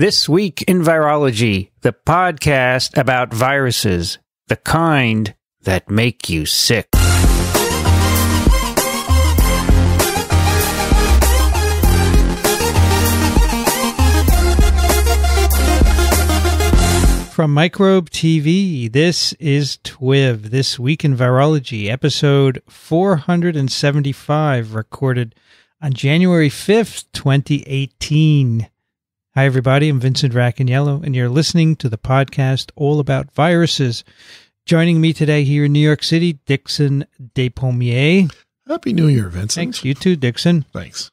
This Week in Virology, the podcast about viruses, the kind that make you sick. From Microbe TV, this is TWIV, This Week in Virology, episode 475, recorded on January 5th, 2018. Hi, everybody. I'm Vincent Racaniello, and you're listening to the podcast all about viruses. Joining me today here in New York City, Dixon Despommier. Happy New Year, Vincent. Thanks. You too, Dixon. Thanks.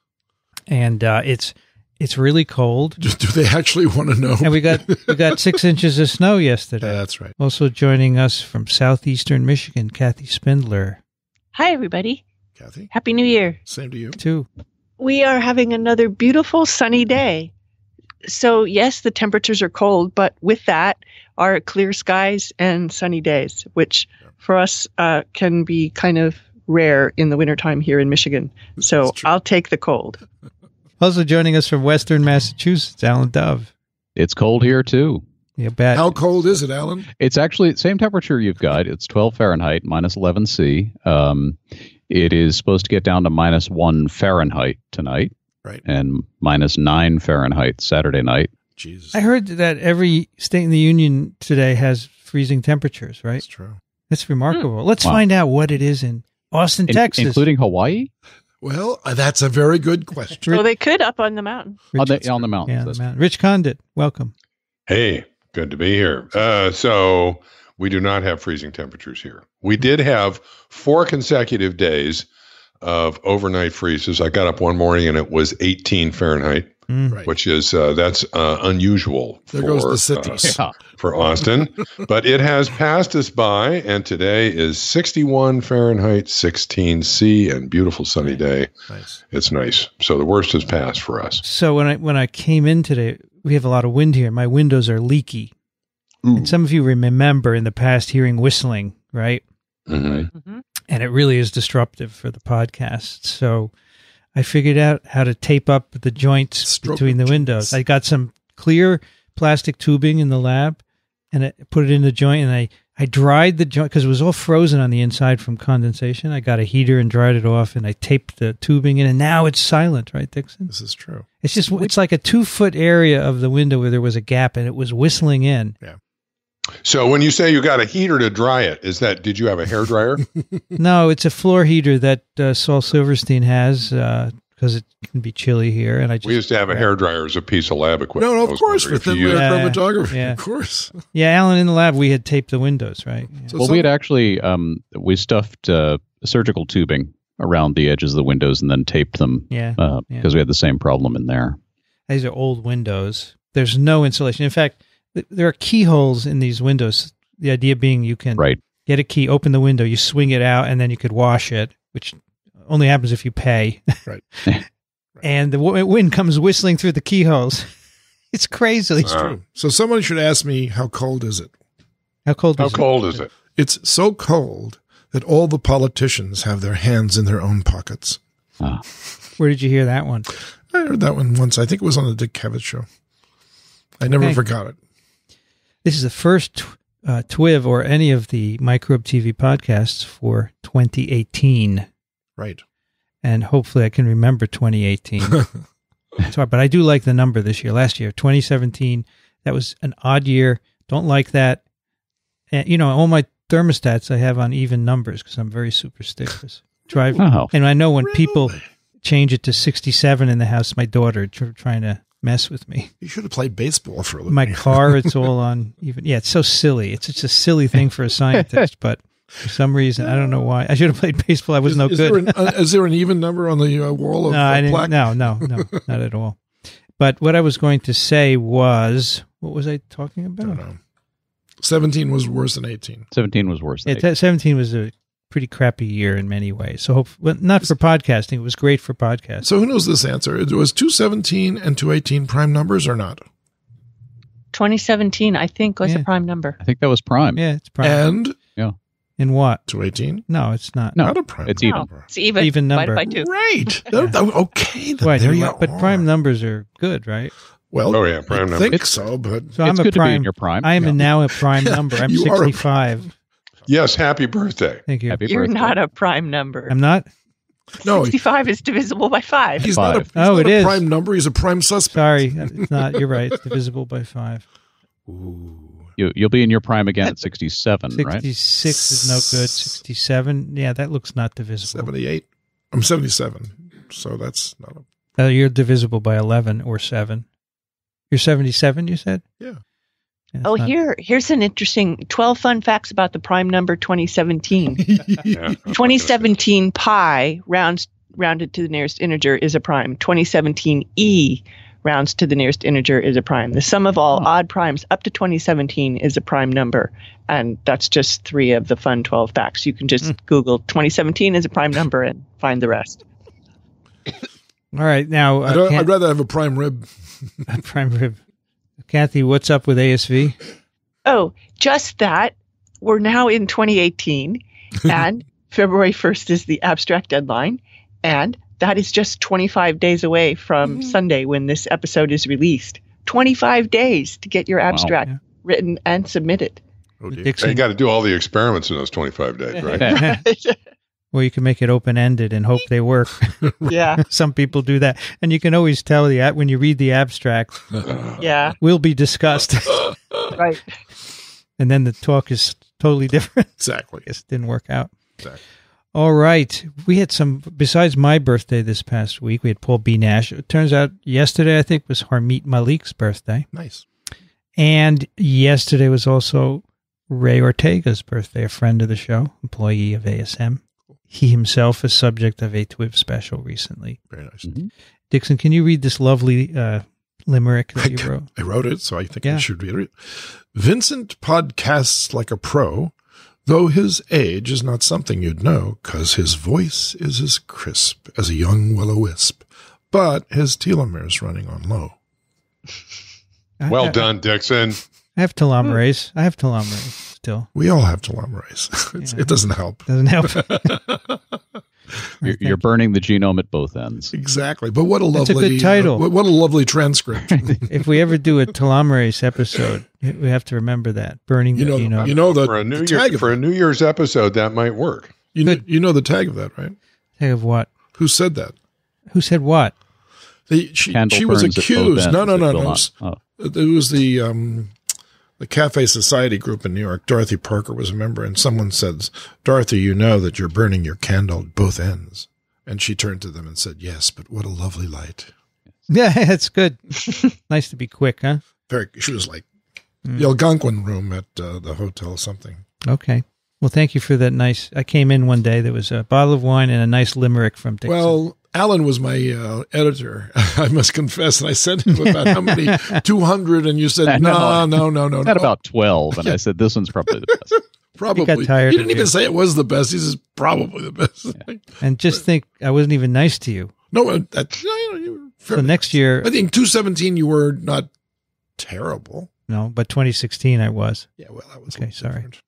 And uh, it's it's really cold. Do they actually want to know? And we got we got six inches of snow yesterday. That's right. Also joining us from southeastern Michigan, Kathy Spindler, Hi, everybody. Kathy, Happy New Year. same to you. too. We are having another beautiful sunny day. So, yes, the temperatures are cold, but with that are clear skies and sunny days, which for us uh, can be kind of rare in the wintertime here in Michigan. So, I'll take the cold. Also joining us from western Massachusetts, Alan Dove. It's cold here too. Yeah, bad. How cold is it, Alan? It's actually the same temperature you've got. It's 12 Fahrenheit, minus 11 C. Um, it is supposed to get down to minus one Fahrenheit tonight, Right. and minus nine Fahrenheit Saturday night. Jesus. I heard that every state in the union today has freezing temperatures, right? That's true. That's remarkable. Let's Wow. find out what it is in Austin, In- Texas. including Hawaii Well, uh, that's a very good question. well, they could up on the mountain. on the on the mountains. yeah, the mountain. Rich Condit, welcome. Hey, good to be here. Uh, so we do not have freezing temperatures here. We did have four consecutive days of overnight freezes. I got up one morning and it was 18 Fahrenheit, Mm. Which is uh, that's uh, unusual There for, goes the uh, cities. Yeah. for Austin. but it has passed us by, and today is 61 Fahrenheit, 16 C, and beautiful sunny day. Nice. It's nice. So the worst has passed for us. So when I when I came in today, we have a lot of wind here. My windows are leaky. And some of you remember in the past hearing whistling, right? Mhm. Mhm. And it really is disruptive for the podcast. So I figured out how to tape up the joints Stroke between the of windows. I got some clear plastic tubing in the lab and I put it in the joint and I, I dried the joint because it was all frozen on the inside from condensation. I got a heater and dried it off and I taped the tubing in and now it's silent, right, Dixon? This is true. It's just, it's like a two foot area of the window where there was a gap and it was whistling in. So when you say you got a heater to dry it, is that did you have a hair dryer? No, it's a floor heater that uh, Saul Silverstein has because it can be chilly here, and I just we used to have a hair dryer as a piece of lab equipment. No, no, of course, for wondering thin layer Yeah, chromatography. yeah. Of course. yeah, Alan in the lab we had taped the windows, right? Yeah. So Well, we had actually um, we stuffed uh, surgical tubing around the edges of the windows and then taped them Yeah, uh, Yeah. because we had the same problem in there. these are old windows. There's no insulation. In fact, th- there are keyholes in these windows. The idea being you can Right. get a key, open the window, you swing it out, and then you could wash it, which only happens if you pay. Right. and the w- wind comes whistling through the keyholes. it's crazy. It's true. So someone should ask me, how cold is it? How cold How is cold is it? It's so cold that all the politicians have their hands in their own pockets. Ah. Where did you hear that one? I heard that one once. I think it was on the Dick Cavett show. I never Okay. forgot it. This is the first uh, TWIV or any of the Microbe TV podcasts for 2018. Right. And hopefully I can remember 2018. Sorry, but I do like the number this year. Last year, 2017, that was an odd year. Don't like that. And, you know, all my thermostats I have on even numbers because I'm very superstitious. Drive, Oh, and I know when people change it to 67 in the house, my daughter tr- trying to mess with me. You should have played baseball for a living. my car it's all on even yeah it's so silly it's just a silly thing for a scientist but for some reason i don't know why i should have played baseball i was is, no is good There an, uh, is there an even number on the uh, wall of no uh, i didn't plaque? no no no not at all but what i was going to say was what was i talking I about don't know. 17 was worse than 18. 17 was worse. yeah, Than t- 17 was a pretty crappy year in many ways so hope well, not for podcasting it was great for podcasting So who knows this answer? It was 217 and 218 prime numbers or not? 2017, I think, was Yeah. a prime number. I think that was prime. yeah it's probably And Yeah. in what 218? no it's not No, not a prime it's even. number. It's even. Even number. by two. Right. That- that- okay. Then Right, there you but are. prime numbers are good right Well, Oh, yeah, prime I number. think It's- so, but So I'm it's a good to be in prime. your prime. I am Yeah. now a prime number. I'm You are a- 65. Yes, happy birthday. Thank you. Happy You're birthday. not a prime number. I'm not. no, 65 is divisible by 5. he's not a, he's Oh, not it a is. prime number. He's a prime suspect. Sorry, it's not. You're right. It's divisible by five. Ooh. You, you'll be in your prime again at 67, right? 66 is no good. 67. Yeah, that looks not divisible. 78. I'm 77. So that's not a. Uh, you're divisible by 11 or 7. You're 77, you said? Yeah. Yeah, Oh, not- here, here's an interesting 12 fun facts about the prime number 2017. Yeah. 2017 pi rounds rounded to the nearest integer is a prime. 2017 e rounds to the nearest integer is a prime. The sum of all Oh. odd primes up to 2017 is a prime number. And that's just three of the fun 12 facts. You can just Google 2017 is a prime number and find the rest. All right. Now, I'd, uh, I'd rather have a prime rib. a prime rib. Kathy, what's up with ASV? Oh, just that. We're now in 2018, and February 1st is the abstract deadline. And that is just 25 days away from mm-hmm. Sunday when this episode is released. 25 days to get your abstract Yeah. written and submitted. Oh, dear. You got to do all the experiments in those 25 days, right? well, you can make it open ended and hope they work. yeah, Some people do that, and you can always tell the when you read the abstract yeah, will be discussed, right. and then the talk is totally different. Exactly. it didn't work out. Exactly. All right. We had some, besides my birthday this past week, we had Paul B. Nash. It turns out yesterday, I think, was Harmeet Malik's birthday. Nice. And yesterday was also Ray Ortega's birthday, a friend of the show, employee of ASM. He himself is subject of a TWIV special recently. Very nice. Mhm. Dixon, can you read this lovely uh, limerick that you wrote? I wrote it, so I think Yeah. I should read it. Vincent podcasts like a pro, though his age is not something you'd know, because his voice is as crisp as a young will-o-wisp, but his telomeres running on low. Well done, Dixon. I have telomerase. I have telomerase still. We all have telomerase. It's, Yeah. It doesn't help. Doesn't help. You're, you're burning the genome at both ends. Exactly. But what a lovely That's a lovely good title. what, what a lovely transcript. if we ever do a telomerase episode, we have to remember that burning You the know, genome. you know the, For a New the Year, tag for a. New Year's episode, that might work. You know, you know the tag of that, right? Tag of what? Who said that? Who said what? The, she she was burns at both accused. No, ends, no, no, will no. oh. It was the um, the Cafe Society group in New York. Dorothy Parker was a member, and someone says, "Dorothy, you know that you're burning your candle at both ends." And she turned to them and said, "Yes, but what a lovely light." Yeah, that's good. nice to be quick, huh? Very. She was like Mm. the Algonquin room at uh, the hotel. or Something. Okay. Well, thank you for that nice. I came in one day. There was a bottle of wine and a nice limerick from Dixon. Well, Alan was my uh, editor. I must confess, and I sent him about how many two hundred, and you said no, no, no, no, At about 12, and I said, this one's probably the best. probably. got tired he didn't even you. say it was the best. He says probably the best. and just think, I wasn't even nice to you. No, uh, that, you know, you were So next year, I think 217, you were not terrible. no, but 2016 I was. Yeah, well, that was Okay, sorry. different.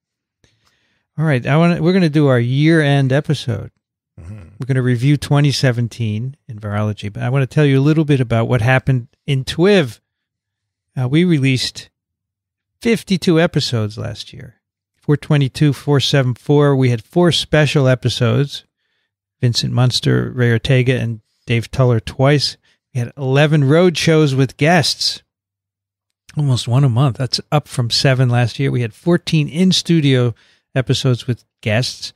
All right, I want. We're going to do our year-end episode. Mhm. We're going to review 2017 in virology, but I want to tell you a little bit about what happened in TWIV. Uh, we released 52 episodes last year. 422, 474. We had four special episodes. Vincent Munster, Ray Ortega, and Dave Tuller twice. We had 11 road shows with guests. Almost one a month. That's up from seven last year. We had 14 in studio episodes with guests.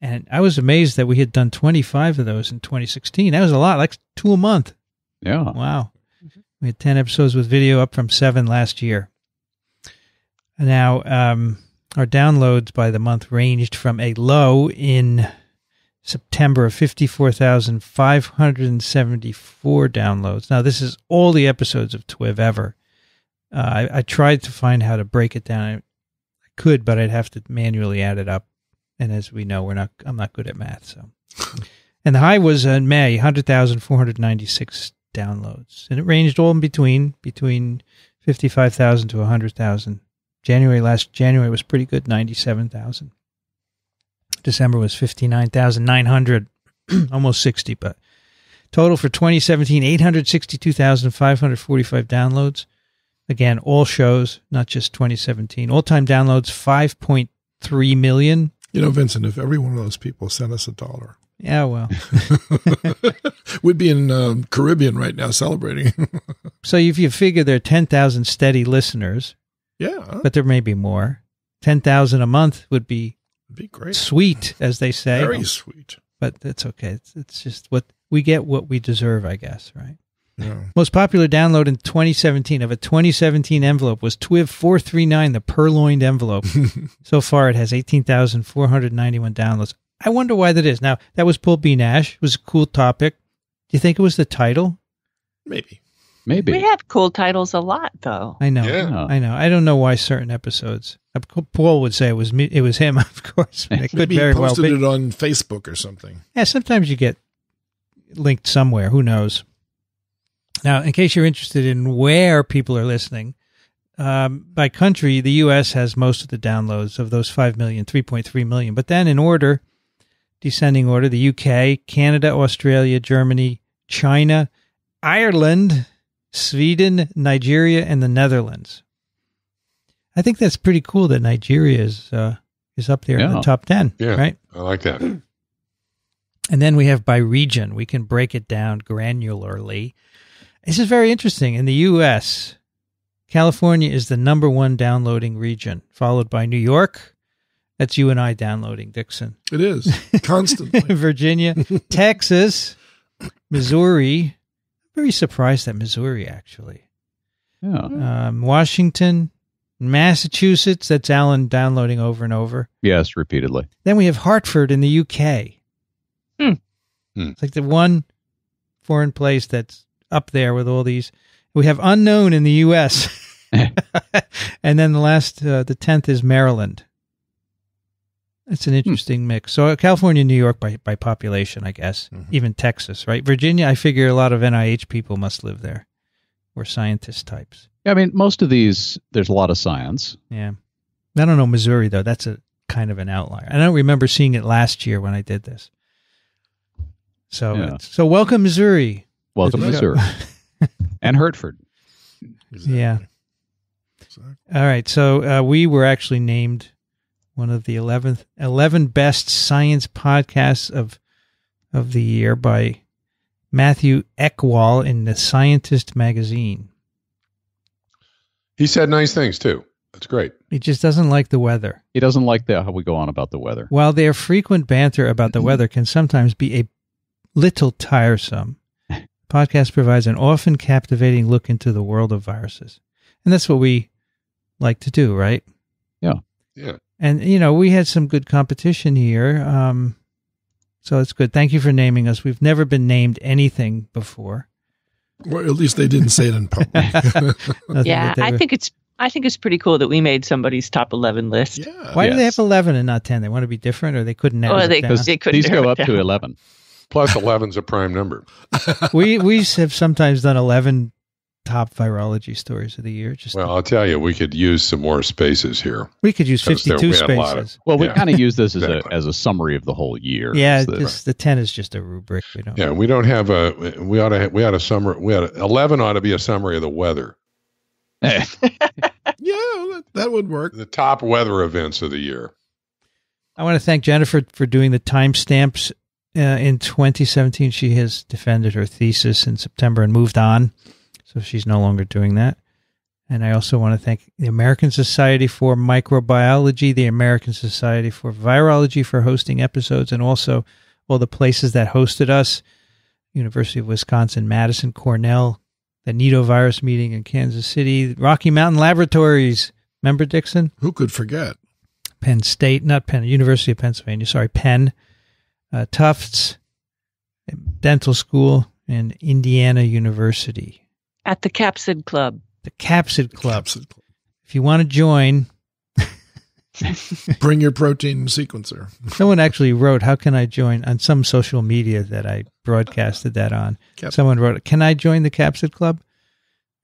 And I was amazed that we had done 25 of those in 2016. That was a lot, like two a month. Yeah. Wow. We had 10 episodes with video up from seven last year. Now, um, our downloads by the month ranged from a low in September of 54,574 downloads. Now, this is all the episodes of TWIV ever. Uh, I, I tried to find how to break it down. I, I could, but I'd have to manually add it up. And as we know, we're not. I'm not good at math, so. and the high was in May, 100,496 downloads, and it ranged all in between between 55,000 to 100,000. January last January was pretty good, 97,000. December was 59,900, almost 60, but Total for 2017, 862,545 downloads. Again, all shows, not just 2017. All time downloads, 5.3 million. You know, Vincent, if every one of those people sent us a dollar, Yeah, well. we'd be in um, Caribbean right now celebrating. so if you figure there are 10,000 steady listeners, yeah, but there may be more, 10,000 a month would be it'd be great. sweet, as they say. Very sweet. But that's okay. It's, it's just what we get what we deserve, I guess, right? Yeah. Most popular download in 2017 of a 2017 envelope was TWIV 439, the purloined envelope. so far, it has 18,491 downloads. I wonder why that is. Now, that was Paul B. Nash. It was a cool topic. Do you think it was the title? Maybe. Maybe. We have cool titles a lot, though. I know. Yeah. I know. I don't know why certain episodes. uh, Paul would say it was me. It was him, of course. It could Maybe very he well posted be. it on Facebook or something. Yeah, sometimes you get linked somewhere. Who knows? Now, in case you're interested in where people are listening, um, by country, the U.S. has most of the downloads of those 5 million, 3.3 million. But then in order, descending order, the UK, Canada, Australia, Germany, China, Ireland, Sweden, Nigeria, and the Netherlands. I think that's pretty cool that Nigeria is, uh, is up there in the top 10, Yeah. right? I like that. And then we have by region. We can break it down granularly. This is very interesting. In the U.S., California is the number one downloading region, followed by New York. That's you and I downloading, Dixon. It is constantly. Virginia, Texas, Missouri. Very surprised at Missouri, actually. Yeah. Um, Washington, Massachusetts. That's Alan downloading over and over. Yes, repeatedly. Then we have Hartford in the UK. Hmm. Hmm. It's like the one foreign place that's up there with all these. We have unknown in the U.S. and then the last, uh, the tenth is Maryland. It's an interesting mix. So uh, California, New York by by population, I guess. Mhm. Even Texas, right? Virginia, I figure a lot of NIH people must live there, or scientist types. Yeah, I mean, most of these, there's a lot of science. Yeah. I don't know Missouri though. That's a kind of an outlier. I don't remember seeing it last year when I did this. So Yeah. so welcome Missouri. Welcome to It's- Missouri and Hertford. Exactly. Yeah. Exactly. All right. So uh, we were actually named one of the 11th, 11 best science podcasts of of the year by Matthew Eckwall in the Scientist magazine. He said nice things too. That's great. He just doesn't like the weather. He doesn't like the, how we go on about the weather. While their frequent banter about the weather can sometimes be a little tiresome, podcast provides an often captivating look into the world of viruses. And that's what we like to do, right? Yeah. Yeah. And, you know, we had some good competition here. Um, so it's good. Thank you for naming us. We've never been named anything before. Or at least they didn't say it in public. Yeah, I were- think it's I think it's pretty cool that we made somebody's top eleven list. yeah. Why do they have 11 and not 10? They want to be different or they couldn't Oh, it they, they couldn't These go it up to down. 11. Plus 11's a prime number. we we have sometimes done 11 top virology stories of the year. Just Well, I'll tell you, we could use some more spaces here. we could use because there- 52 we had a lot of- spaces. Well, we Yeah. kind of use this as Exactly. a as a summary of the whole year. Yeah, It's the- just, the 10 is just a rubric. We don't. Yeah, we don't have a. We ought to. Have, we ought to summer. We ought to, eleven ought to be a summary of the weather, Yeah, that, that would work. the top weather events of the year. I want to thank Jennifer for doing the timestamps uh, in 2017. She has defended her thesis in September and moved on, so she's no longer doing that. And I also want to thank the American Society for Microbiology, the American Society for Virology for hosting episodes, and also all the places that hosted us University of Wisconsin, Madison, Cornell, the NITO virus meeting in Kansas City, Rocky Mountain Laboratories. Remember, Dixon? Who could forget? Penn State, not Penn, University of Pennsylvania, sorry, Penn, uh, Tufts, Dental School, and Indiana University. At the Capsid Club. The Capsid Club. Capsid Club. If you want to join, Bring your protein sequencer. someone actually wrote, How can I join on some social media that I broadcasted that on? Cap- Someone wrote, Can I join the Capsid Club?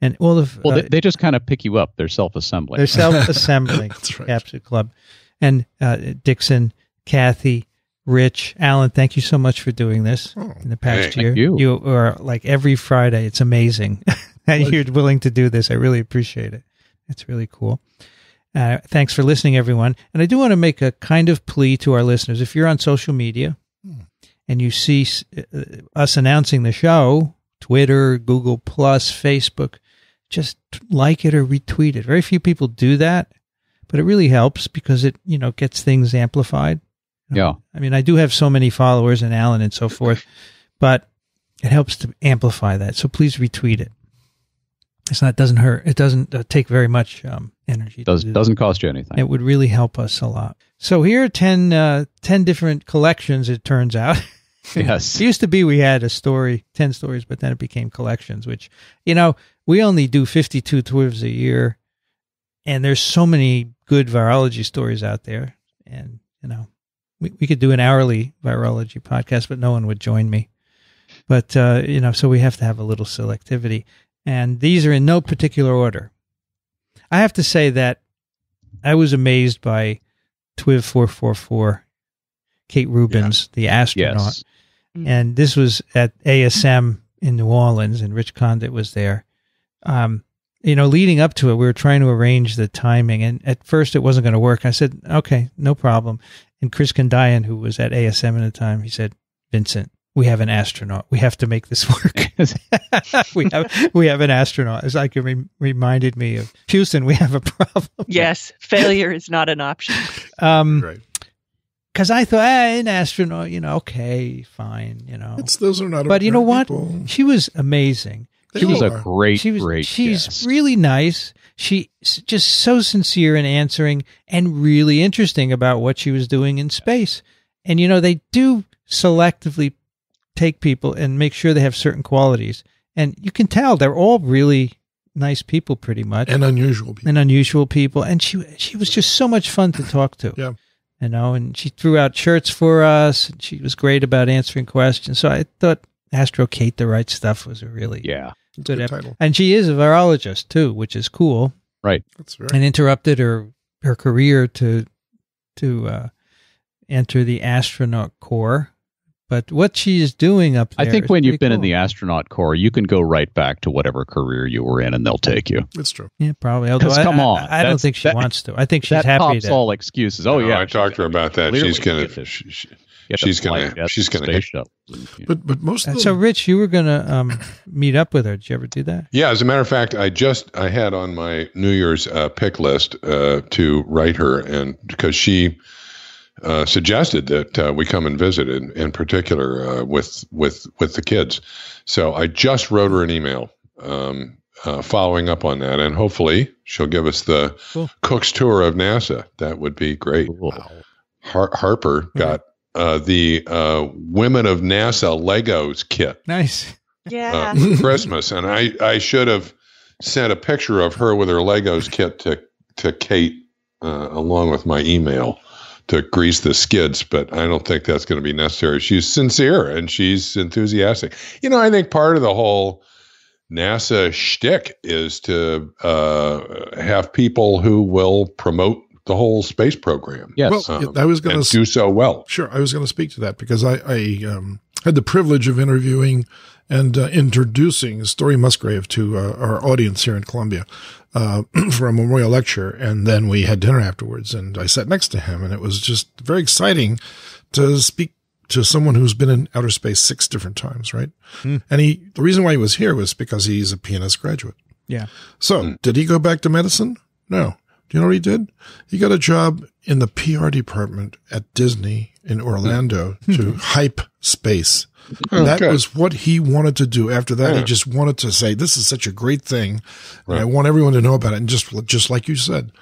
And all of well, uh, they, they just kind of pick you up. They're self-assembling. they're self assembling. That's right. Capsid Club. And uh, Dixon, Kathy, Rich, Alan, thank you so much for doing this Oh, in the past hey, year. thank you. are like every Friday. It's amazing that you're willing to do this. I really appreciate it. It's really cool. Uh, thanks for listening, everyone. And I do want to make a kind of plea to our listeners. If you're on social media and you see s- uh, us announcing the show, Twitter, Google Plus, Facebook, just like it or retweet it. Very few people do that, but it really helps because it, you know, gets things amplified. Yeah. I mean, I do have so many followers and Alan and so forth, but it helps to amplify that. So please retweet it. It's not doesn't hurt. It doesn't uh, take very much um, energy. Does do doesn't cost you anything. It would really help us a lot. So here are 10, uh, 10 different collections. It turns out. yes. It used to be we had a story, 10 stories, but then it became collections, which, you know, we only do 52 TWIVs a year. And there's so many good virology stories out there. And, you know, we, we could do an hourly virology podcast, but no one would join me. But, uh, you know, so we have to have a little selectivity. And these are in no particular order. I have to say that I was amazed by TWIV 444, Kate Rubins, the astronaut Yes. and this was at ASM in New Orleans, and Rich Condit was there. Um, you know, leading up to it, we were trying to arrange the timing, and at first it wasn't going to work. I said, "Okay, no problem." And Chris Kondayan, who was at ASM at the time, he said, "Vincent, we have an astronaut. We have to make this work. we have we have an astronaut." It's like it re- reminded me of Houston. We have a problem. Yes, failure is not an option. Um, Right. because I thought, eh, an astronaut, you know, okay, fine, you know. It's those are not. But you know what? people. She was amazing. They She was all a great, she was great she's guest. really nice she just so sincere in answering and really interesting about what she was doing in space. And you know they do selectively take people and make sure they have certain qualities. And you can tell they're all really nice people pretty much. And unusual people. and unusual people. And she she was just so much fun to talk to. Yeah. you know and she threw out shirts for us. And she was great about answering questions. So i thought astro kate the right stuff was a really yeah. It's a good good ep- title. and she is a virologist too, which is cool, Right. That's very. and interrupted her her career to to uh, enter the astronaut corps. But what she is doing up there, I think is when you've pretty been in the astronaut corps, you can go right back to whatever career you were in, and they'll take you. It's true. yeah, probably. Although 'Cause I, come on, I, don't think she that- wants to. I think she's that happy tops that all excuses. Oh No, yeah, I talked to her about that. She's gonna. get to- she- she- Get to she's fly gonna- jets she's and gonna- space shuttle. But but most of And them, so, Rich, you were gonna um, meet up with her. Did you ever do that? Yeah, as a matter of fact, I just I had on my New Year's uh, pick list uh, to write her, and because she uh, suggested that uh, we come and visit, in, in particular uh, with with with the kids. So I just wrote her an email um, uh, following up on that, and hopefully she'll give us the Cool. Cook's tour of NASA. That would be great. Cool. Har- Harper got uh, the uh, Women of NASA Legos kit Nice. Yeah. uh, Christmas, and I I should have sent a picture of her with her Legos kit to to Kate uh, along with my email to grease the skids, but I don't think that's going to be necessary. She's sincere and she's enthusiastic. You know, I think part of the whole NASA shtick is to uh, have people who will promote the whole space program. Yes. well, Um, I was going to do so well. Sure, I was going to speak to that because I, I um, had the privilege of interviewing and uh, introducing Story Musgrave to uh, our audience here in Columbia uh, for a memorial lecture, and then we had dinner afterwards, and I sat next to him, and it was just very exciting to speak to someone who's been in outer space six different times, right? And he, the reason why he was here was because he's a PNS graduate. Yeah. So, did he go back to medicine? No. Do you know what he did? He got a job in the PR department at Disney in Orlando to hype space. Oh, that good. was what he wanted to do. After that, Yeah. he just wanted to say, "This is such a great thing, and I want everyone to know about it." And just, just like you said,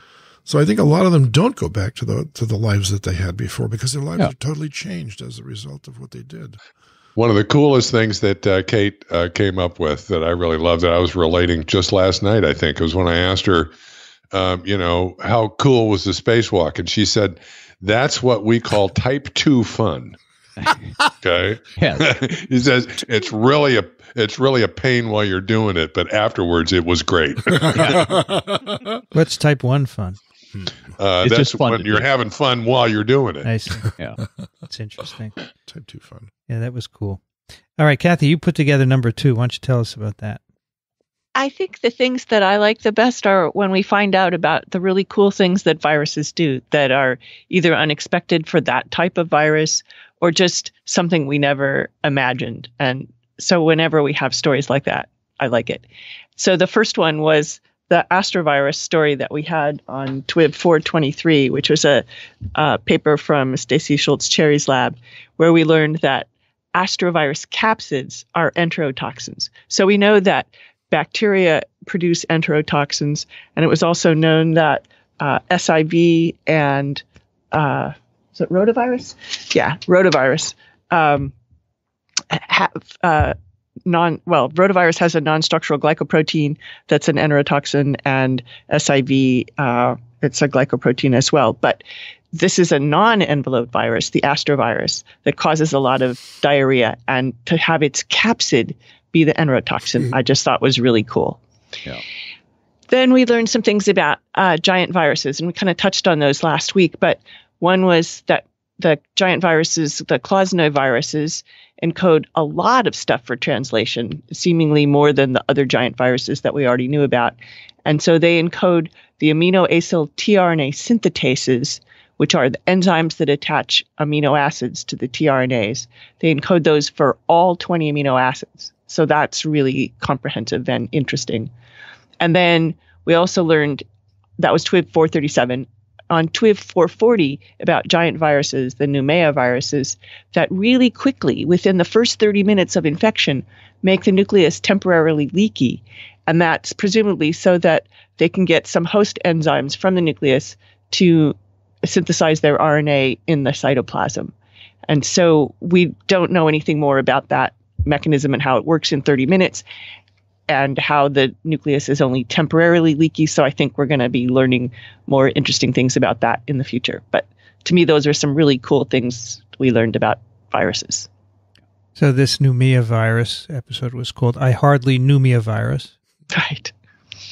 so I think a lot of them don't go back to the to the lives that they had before because their lives Yeah. are totally changed as a result of what they did. One of the coolest things that uh, Kate uh, came up with that I really loved that I was relating just last night, I think, was when I asked her, um, you know, how cool was the spacewalk? And she said, that's what we call type two fun. okay. Yes. he says it's really a it's really a pain while you're doing it, but afterwards it was great. What's type one fun? Uh, It's that's just fun when you're do. having fun while you're doing it. I see. Yeah. That's interesting. Type two fun. Yeah, that was cool. All right, Kathy, you put together number two. Why don't you tell us about that? I think the things that I like the best are when we find out about the really cool things that viruses do that are either unexpected for that type of virus or just something we never imagined. And so whenever we have stories like that, I like it. So the first one was the astrovirus story that we had on TWIB 423, which was a, paper from Stacy Schultz Cherry's lab, where we learned that astrovirus capsids are enterotoxins. So we know that bacteria produce enterotoxins, and it was also known that uh, SIV and uh, is it rotavirus? Yeah, rotavirus um, have uh, non well, rotavirus has a non-structural glycoprotein that's an enterotoxin, and SIV uh, it's a glycoprotein as well, but this is a non-enveloped virus, the astrovirus, that causes a lot of diarrhea, and to have its capsid be the enterotoxin, I just thought was really cool. Yeah. Then we learned some things about uh, giant viruses, and we kind of touched on those last week. But one was that the giant viruses, the Klosnow viruses, encode a lot of stuff for translation, seemingly more than the other giant viruses that we already knew about. And so they encode the amino acyl tRNA synthetases, which are the enzymes that attach amino acids to the tRNAs. They encode those for all 20 amino acids. So that's really comprehensive and interesting. And then we also learned that was TWIV 437 on TWIV 440 about giant viruses, the Numea viruses, that really quickly, within the first 30 minutes of infection, make the nucleus temporarily leaky. And that's presumably so that they can get some host enzymes from the nucleus to synthesize their RNA in the cytoplasm. And so we don't know anything more about that mechanism and how it works in 30 minutes and how the nucleus is only temporarily leaky. So I think we're going to be learning more interesting things about that in the future. But to me, those are some really cool things we learned about viruses. So this Numia virus episode was called "I Hardly Numia Virus," Right.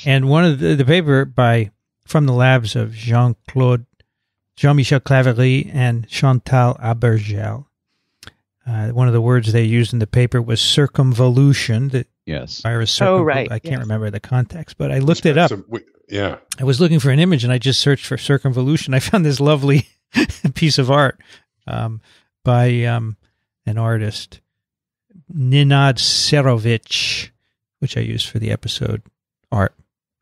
and one of the, the paper by from the labs of Jean Claude, Jean Michel Claverie, and Chantal Abergel. Uh, one of the words they used in the paper was circumvolution. The Yes. virus. Oh, right, I can't yes. remember the context, but I looked it up. So we- yeah. I was looking for an image and I just searched for circumvolution. I found this lovely piece of art um, by um, an artist, Ninad Serovich, which I used for the episode art.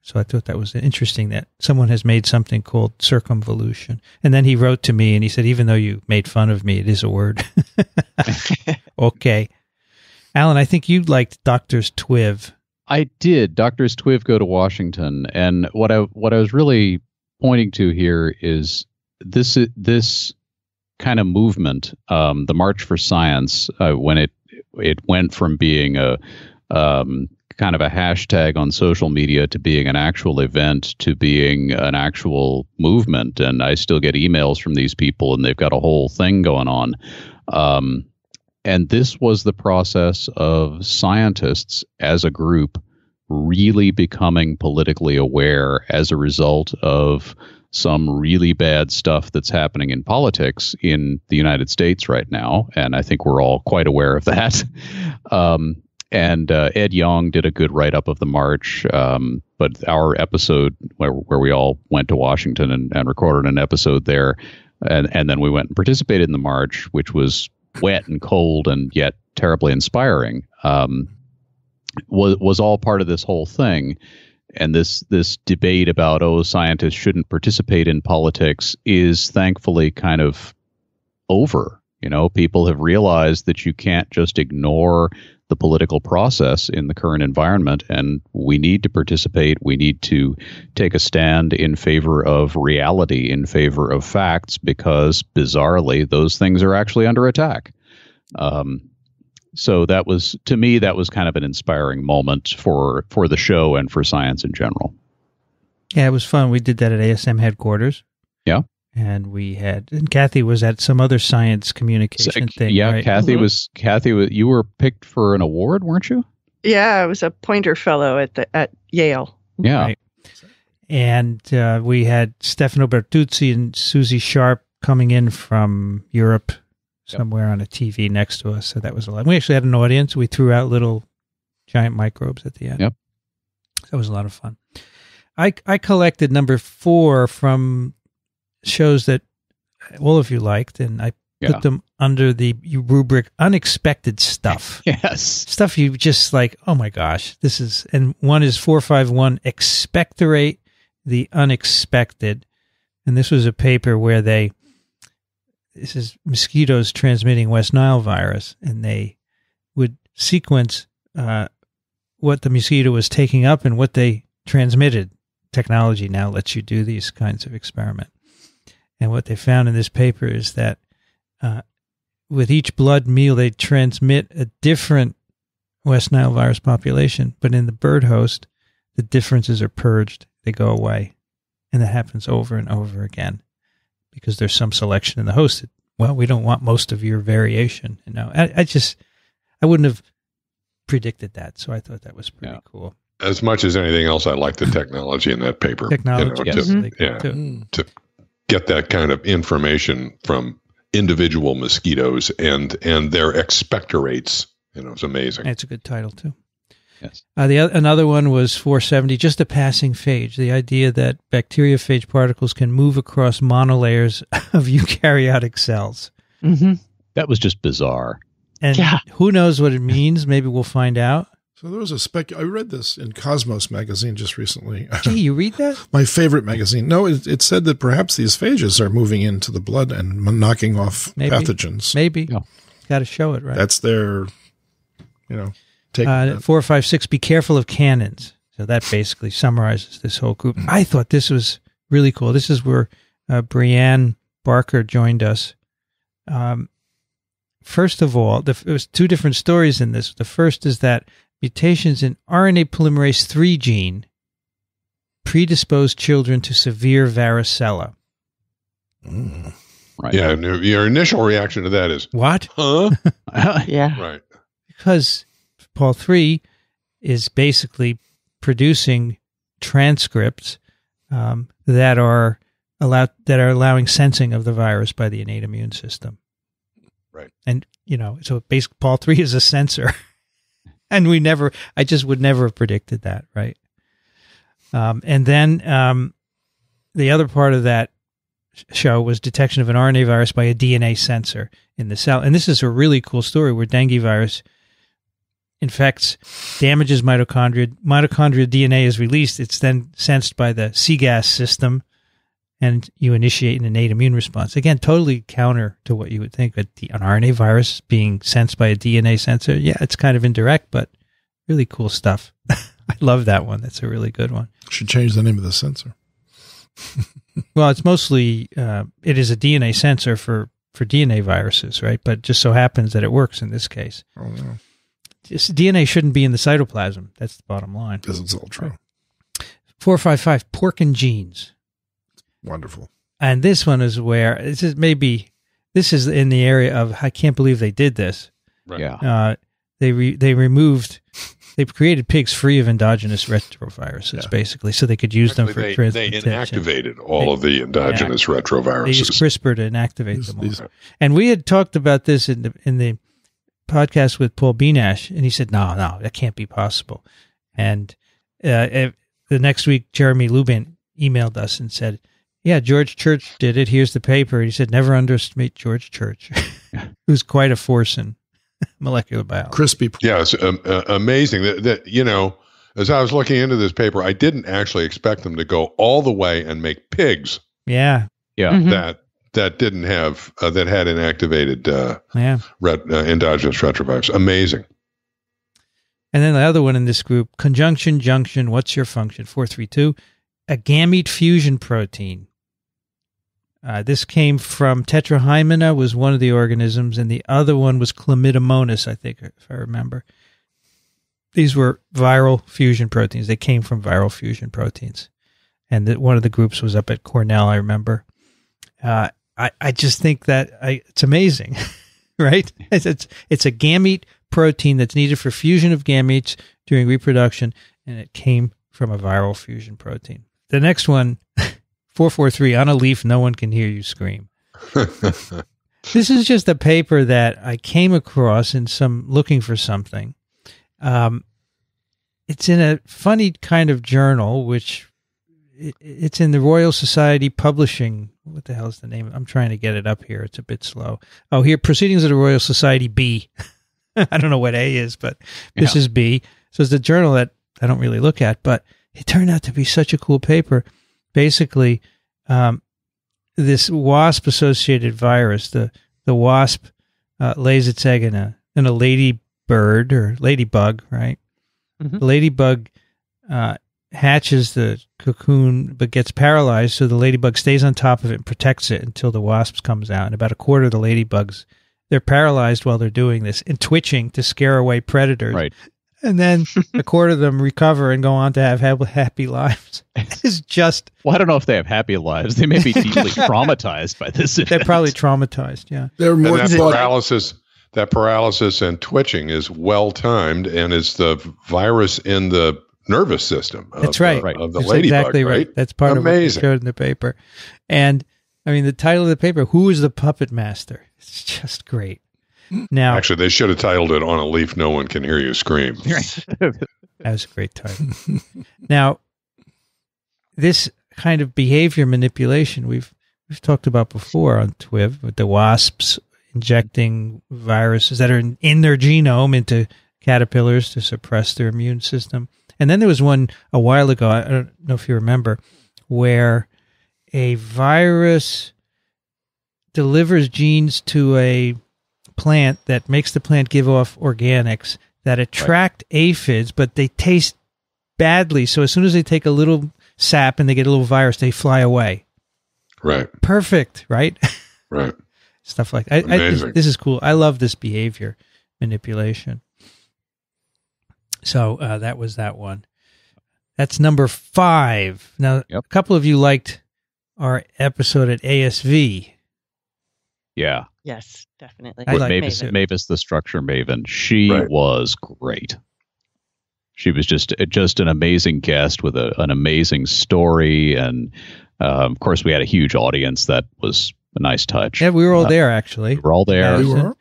So I thought that was interesting that someone has made something called circumvolution. And then he wrote to me and he said, even though you made fun of me, it is a word. okay. Alan, I think you liked Doctor's Twiv. I did. Doctors Twiv go to Washington, and what I what I was really pointing to here is this this kind of movement, um, the March for Science, uh, when it it went from being a um, kind of a hashtag on social media to being an actual event to being an actual movement, and I still get emails from these people, and they've got a whole thing going on. Um, and this was the process of scientists as a group really becoming politically aware as a result of some really bad stuff that's happening in politics in the United States right now. And I think we're all quite aware of that. Um, and uh, Ed Young did a good write up of the march. Um, but our episode where, where we all went to Washington and, and recorded an episode there, and, and then we went and participated in the march, which was wet and cold and yet terribly inspiring, um, was was all part of this whole thing. And this this debate about oh scientists shouldn't participate in politics is thankfully kind of over. You know, people have realized that you can't just ignore the political process in the current environment, and we need to participate. We need to take a stand in favor of reality, in favor of facts, because bizarrely, those things are actually under attack. Um, so that was, to me, that was kind of an inspiring moment for for the show and for science in general. Yeah, it was fun. We did that at ASM headquarters. Yeah. And we had, and Kathy was at some other science So, communication thing. yeah, right? Kathy Mhm. was Kathy. Was, you were picked for an award, weren't you? Yeah, I was a Pointer Fellow at the at Yale. Yeah. Right. and uh, we had Stefano Bertuzzi and Susie Sharp coming in from Europe somewhere on a TV next to us. So that was a lot. We actually had an audience. We threw out little giant microbes at the end. Yep. That was a lot of fun. I I collected number four from shows that all of you liked, and I Yeah. put them under the rubric unexpected stuff. Yes. stuff you just like, oh my gosh, this is, and one is 451 expectorate the unexpected. And this was a paper where they, this is mosquitoes transmitting West Nile virus, and they would sequence uh, what the mosquito was taking up and what they transmitted. Technology now lets you do these kinds of experiment. And what they found in this paper is that uh, with each blood meal, they transmit a different West Nile virus population, but in the bird host, the differences are purged. They go away. And that happens over and over again because there's some selection in the host. That, well, we don't want most of your variation. You know, I, I just, I wouldn't have predicted that. So I thought that was pretty Yeah. cool. As much as anything else, I like the technology in that paper. Technology. You know, is to really good yeah. too. Mm. Get that kind of information from individual mosquitoes and and their expectorates. You know, it's amazing. It's a good title too. Yes. Uh, the oth- another one was 470, just a passing phage. The idea that bacteriophage particles can move across monolayers of eukaryotic cells. hmm That was just bizarre. And Yeah. who knows what it means? Maybe we'll find out. So there was a spec. I read this in Cosmos magazine just recently. Gee, you read that? My favorite magazine. No, it, it said that perhaps these phages are moving into the blood and m- knocking off Maybe. pathogens. Maybe. Yeah. Got to show it, right? That's their, you know, take. Uh, four, five, six. Be careful of cannons. So that basically summarizes this whole group. I thought this was really cool. This is where uh, Brianne Barker joined us. Um, first of all, the, there was two different stories in this. The first is that mutations in RNA polymerase three gene predispose children to severe varicella. Mm. Right. Yeah, and your initial reaction to that is, What? huh? Yeah. right. because Paul three is basically producing transcripts um, that are allowed that are allowing sensing of the virus by the innate immune system. Right. And you know, so basically, Paul three is a sensor, and we never. I just would never have predicted that, right? Um, and then um, the other part of that show was detection of an RNA virus by a DNA sensor in the cell. And this is a really cool story where dengue virus infects, damages mitochondria. Mitochondrial DNA is released. It's then sensed by the CGAS system, and you initiate an innate immune response. Again, totally counter to what you would think. But the, an RNA virus being sensed by a DNA sensor, yeah, it's kind of indirect, but really cool stuff. I love that one. That's a really good one. Should change the name of the sensor. Well, it's mostly uh, it is a DNA sensor for for DNA viruses, right? But just so happens that it works in this case. Oh no, Just, DNA shouldn't be in the cytoplasm. That's the bottom line. this is all true. Four five five pork and genes, Wonderful. and this one is where this is maybe this is in the area of I can't believe they did this. Right. Yeah. Uh, they re, they removed they created pigs free of endogenous retroviruses, Yeah. basically, so they could use them for they, they inactivated all of the endogenous retroviruses. They used. CRISPR to inactivate These- them all. these- And we had talked about this in the in the podcast with Paul Benash, and he said, "No, no, that can't be possible." And uh, if, the next week, Jeremy Lubin emailed us and said, "Yeah, George Church did it. Here's the paper." He said, "Never underestimate George Church, who's quite a force in molecular biology." Crispy. Yeah, it's um, uh, amazing that, that you know. As I was looking into this paper, I didn't actually expect them to go all the way and make pigs Yeah, Yeah. Mhm. that that didn't have uh, that had inactivated uh, yeah. ret, uh, endogenous retrovirus. Amazing. And then the other one in this group, conjunction junction. What's your function? Four three two, a gamete fusion protein. Uh, this came from Tetrahymena was one of the organisms, and the other one was Chlamydomonas, I think, if I remember. These were viral fusion proteins. They came from viral fusion proteins, and that one of the groups was up at Cornell. I remember. Uh, I I just think that I, it's amazing, right? It's, it's it's a gamete protein that's needed for fusion of gametes during reproduction, and it came from a viral fusion protein. the next one, 443 on a leaf, no one can hear you scream. This is just a paper that I came across in some looking for something. Um, it's in a funny kind of journal, which it, it's in the Royal Society Publishing. What the hell is the name? I'm trying to get it up here. It's a bit slow. Oh, here, Proceedings of the Royal Society B. I don't know what A is, but this Yeah. is B. So it's a journal that I don't really look at, but it turned out to be such a cool paper. Basically, um, this wasp associated virus, the, the wasp uh, lays its egg in a, in a ladybird or ladybug, right? Mhm. The ladybug uh, hatches the cocoon but gets paralyzed, so the ladybug stays on top of it and protects it until the wasps comes out. And about a quarter of the ladybugs, they're paralyzed while they're doing this and twitching to scare away predators. Right. And then a quarter of them recover and go on to have happy lives. It's just Well, I don't know if they have happy lives. They may be deeply traumatized by this. they're probably traumatized. Yeah. They're and more that thought. paralysis, that paralysis and twitching is well timed, and it's the virus in the nervous system. Of, That's right. uh, of the That's ladybug, exactly right. That's part Amazing. of what they showed in the paper. And I mean, the title of the paper, Who is the Puppet Master? It's just great. Now, Actually, they should have titled it "On a Leaf, No One Can Hear You Scream." that was a great title. now, this kind of behavior manipulation we've we've talked about before on TWIV with the wasps injecting viruses that are in, in their genome into caterpillars to suppress their immune system. And then there was one a while ago, I don't know if you remember, where a virus delivers genes to a plant that makes the plant give off organics that attract aphids, but they taste badly. So as soon as they take a little sap and they get a little virus, they fly away. Right, Perfect, right? right. Stuff like I, I, this, this is cool. I love this behavior manipulation. So uh, that was that one. That's number five. Now, Yep. a couple of you liked our episode at ASV. yeah. Yes, definitely. I With like Mavis, Maven. Mavis, the structure maven. She Right. was great. She was just just an amazing guest with a, an amazing story, and um, of course, we had a huge audience. That was a nice touch. Yeah, we were all Uh, there actually. We were all there. We were.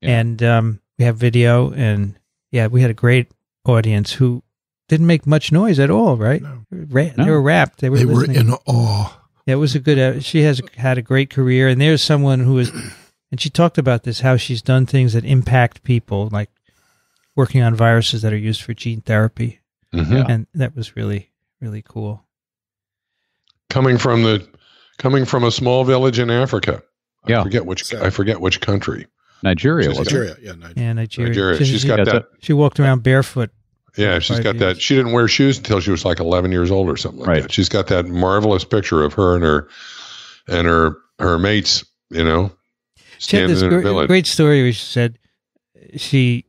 Yeah. and um, we have video and yeah we had a great audience who didn't make much noise at all right No. Ra- No. they were wrapped. they were They were in awe. it was a good uh, she has had a great career and there's someone who is and she talked about this how she's done things that impact people like working on viruses that are used for gene therapy Mhm. And that was really really cool Coming from the coming from a small village in Africa. I Yeah. forget which Sad. I forget which country. Nigeria She's was it? Nigeria. Yeah, Nigeria. and Nigeria, Nigeria. She, She's she- got Yeah, that. she walked around barefoot Yeah, she's got that. She didn't wear shoes until she was like 11 years old or something like Right. that. She's got that marvelous picture of her and her and her her mates. You know, She had this gr- great story where she said she,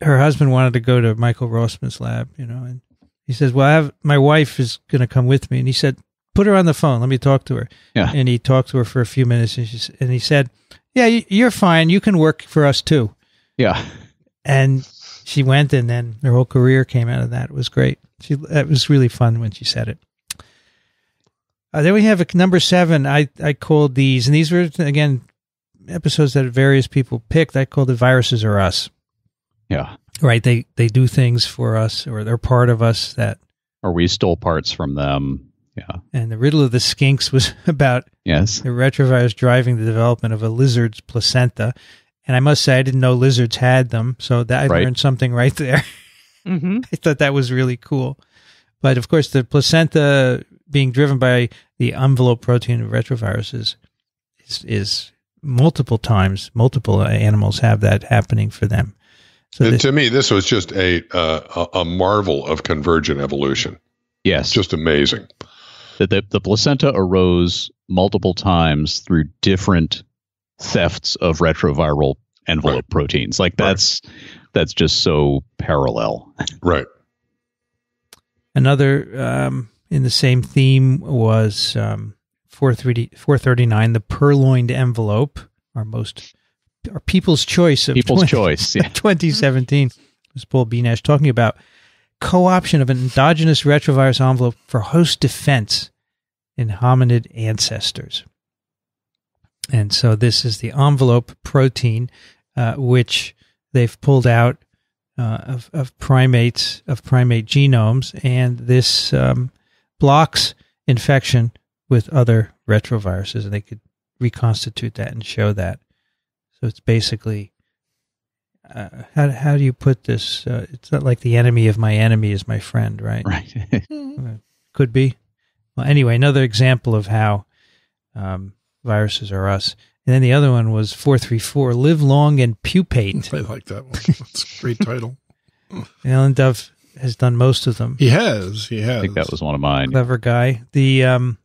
her husband wanted to go to Michael Rossman's lab, you know, and he says, "Well, I have my wife is going to come with me," and he said, "Put her on the phone. Let me talk to her." Yeah. And he talked to her for a few minutes, and she and he said, "Yeah, you- you're fine. You can work for us too." Yeah. And she went, and then her whole career came out of that. It was great. She it was really fun when she said it. Uh, then we have a number seven. I I called these, and these were again episodes that various people picked. I called the "Viruses Are Us." Yeah. Right? They they do things for us, or they're part of us. That Or we stole parts from them. Yeah. and the riddle of the skinks was about Yes. the retrovirus driving the development of a lizard's placenta. And I must say, I didn't know lizards had them, so that I Right. learned something right there. hmm I thought that was really cool. But of course, the placenta being driven by the envelope protein of retroviruses is, is multiple times, multiple animals have that happening for them. So this, to me, this was just a, uh, a a marvel of convergent evolution. Yes. Just amazing. the, the, the placenta arose multiple times through different thefts of retroviral envelope proteins. Like Right. that's that's just so parallel. Right. another um, in the same theme was um, 430 439, the purloined envelope, our most, our people's choice of People's 20 choice. Yeah. 2017 was Paul Bieniasz talking about co-option of an endogenous retrovirus envelope for host defense in hominid ancestors. And so this is the envelope protein, uh, which they've pulled out uh, of, of primates of primate genomes, and this um, blocks infection with other retroviruses, and they could reconstitute that and show that. So it's basically uh, how how do you put this? Uh, it's not like the enemy of my enemy is my friend, right? Right. Could be. Well, anyway, another example of how um, viruses are us. And then the other one was 434 Live Long and Pupate. I like that one. That's a great title. Alan Dove has done most of them. He has. He has. I think that was one of mine. Clever guy. The um,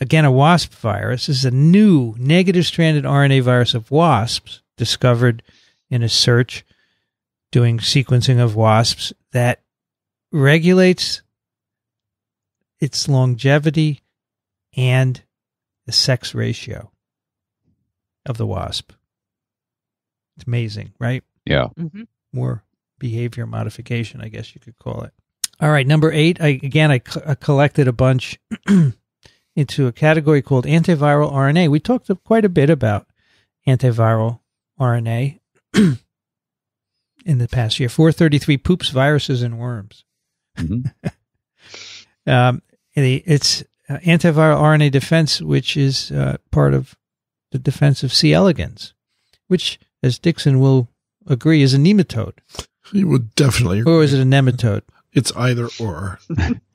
again a wasp virus this is a new negative stranded RNA virus of wasps discovered in a search doing sequencing of wasps that regulates its longevity and the sex ratio of the wasp. It's amazing, right? Yeah. hmm more behavior modification, I guess you could call it. All right, number eight. I, again, I, co- I collected a bunch into a category called antiviral RNA. We talked quite a bit about antiviral RNA in the past year. 433 poops, viruses, and worms. Mhm. Um, it's uh, antiviral RNA defense, which is uh, part of the defense of C. elegans, which, as Dickson will agree, is a nematode. He would definitely. Or is it a nematode? It's either or.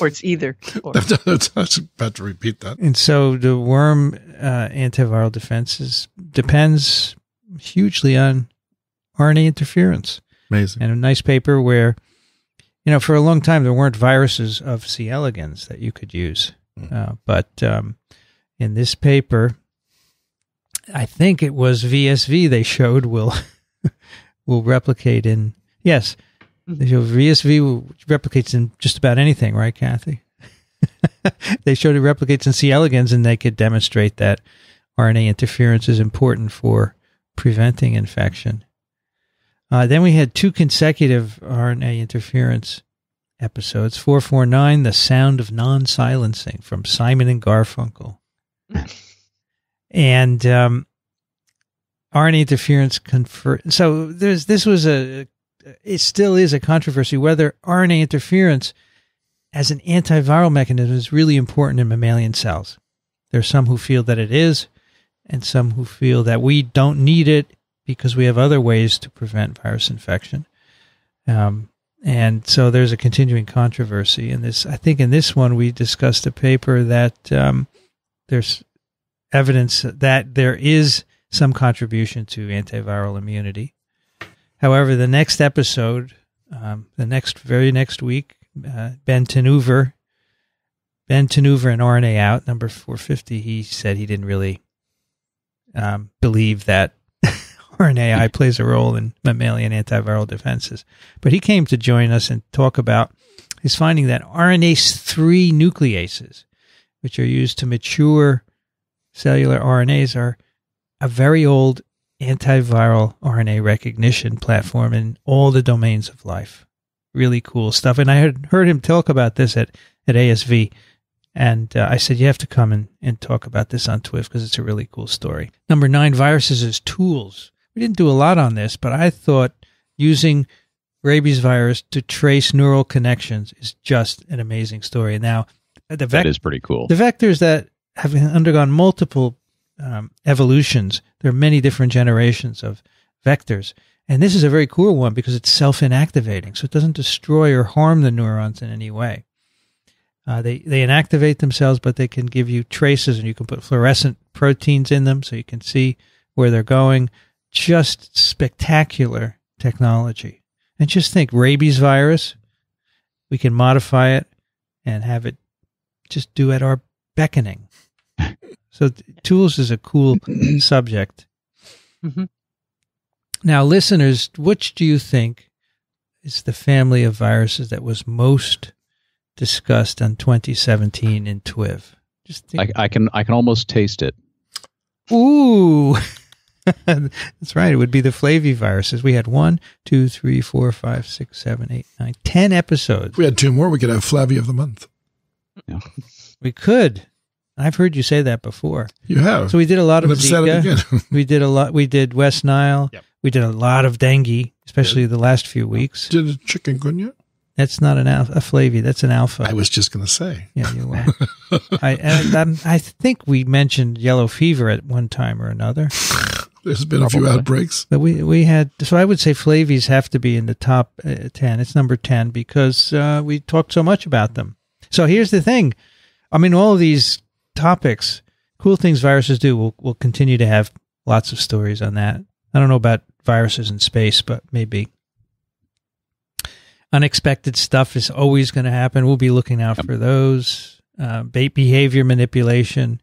Or it's either. Or. I was about to repeat that. And so the worm uh, antiviral defense is, depends hugely on RNA interference. Amazing. And a nice paper where, you know, for a long time there weren't viruses of C. elegans that you could use. Uh, but um, in this paper, I think it was VSV they showed will will replicate in yes, they show VSV will- replicates in just about anything, right, Kathy? they showed it replicates in C. elegans, and they could demonstrate that RNA interference is important for preventing infection. Uh, then we had two consecutive RNA interference episodes 449, The Sound of Non Silencing from Simon and Garfunkel. and um, RNA interference confer. So there's this was a it still is a controversy whether RNA interference as an antiviral mechanism is really important in mammalian cells. There are some who feel that it is, and some who feel that we don't need it because we have other ways to prevent virus infection. Um, and so there's a continuing controversy in this. I think in this one we discussed a paper that um, there's evidence that there is some contribution to antiviral immunity. However, the next episode, um, the next very next week, uh, Ben tenOever, Ben tenOever and RNA out number 450. He said he didn't really um, believe that RNAi plays a role in mammalian antiviral defenses, but he came to join us and talk about his finding that RNase three nucleases, which are used to mature cellular RNAs, are a very old antiviral RNA recognition platform in all the domains of life. Really cool stuff. And I had heard him talk about this at, at ASV. And uh, I said, you have to come and, and talk about this on TWIV because it's a really cool story. Number nine, viruses as tools. We didn't do a lot on this, but I thought using rabies virus to trace neural connections is just an amazing story. Now, the That vec- is pretty cool. the vectors that have undergone multiple um, evolutions, there are many different generations of vectors. And this is a very cool one because it's self inactivating. So it doesn't destroy or harm the neurons in any way. Uh, they, they inactivate themselves, but they can give you traces and you can put fluorescent proteins in them so you can see where they're going. Just spectacular technology. And just think rabies virus, we can modify it and have it just do at our beckoning. So tools is a cool subject. Mhm. Now, listeners, which do you think is the family of viruses that was most discussed on 2017 in TWIV? Just think. I, I can I can almost taste it. Ooh. That's right. It would be the flaviviruses. We had one, two, three, four, five, six, seven, eight, nine, ten episodes. If we had two more, we could have Flavy of the month. Yeah. We could. I've heard you say that before. You have. So we did a lot of and I've said it Zika. We did a lot. We did West Nile. Yep. We did a lot of dengue, especially the last few weeks. did a chikungunya? That's not an alpha, a flavy. That's an alpha. I was just going to say. yeah, you are. I, I'm- I think we mentioned yellow fever at one time or another. There's been a few outbreaks. But we we had so I would say flavies have to be in the top uh, ten. It's number ten because uh, we talked so much about them. So here's the thing. I mean, all of these topics, cool things viruses do. We'll we'll continue to have lots of stories on that. I don't know about viruses in space, but maybe unexpected stuff is always going to happen. We'll be looking out for those. Uh, behavior manipulation.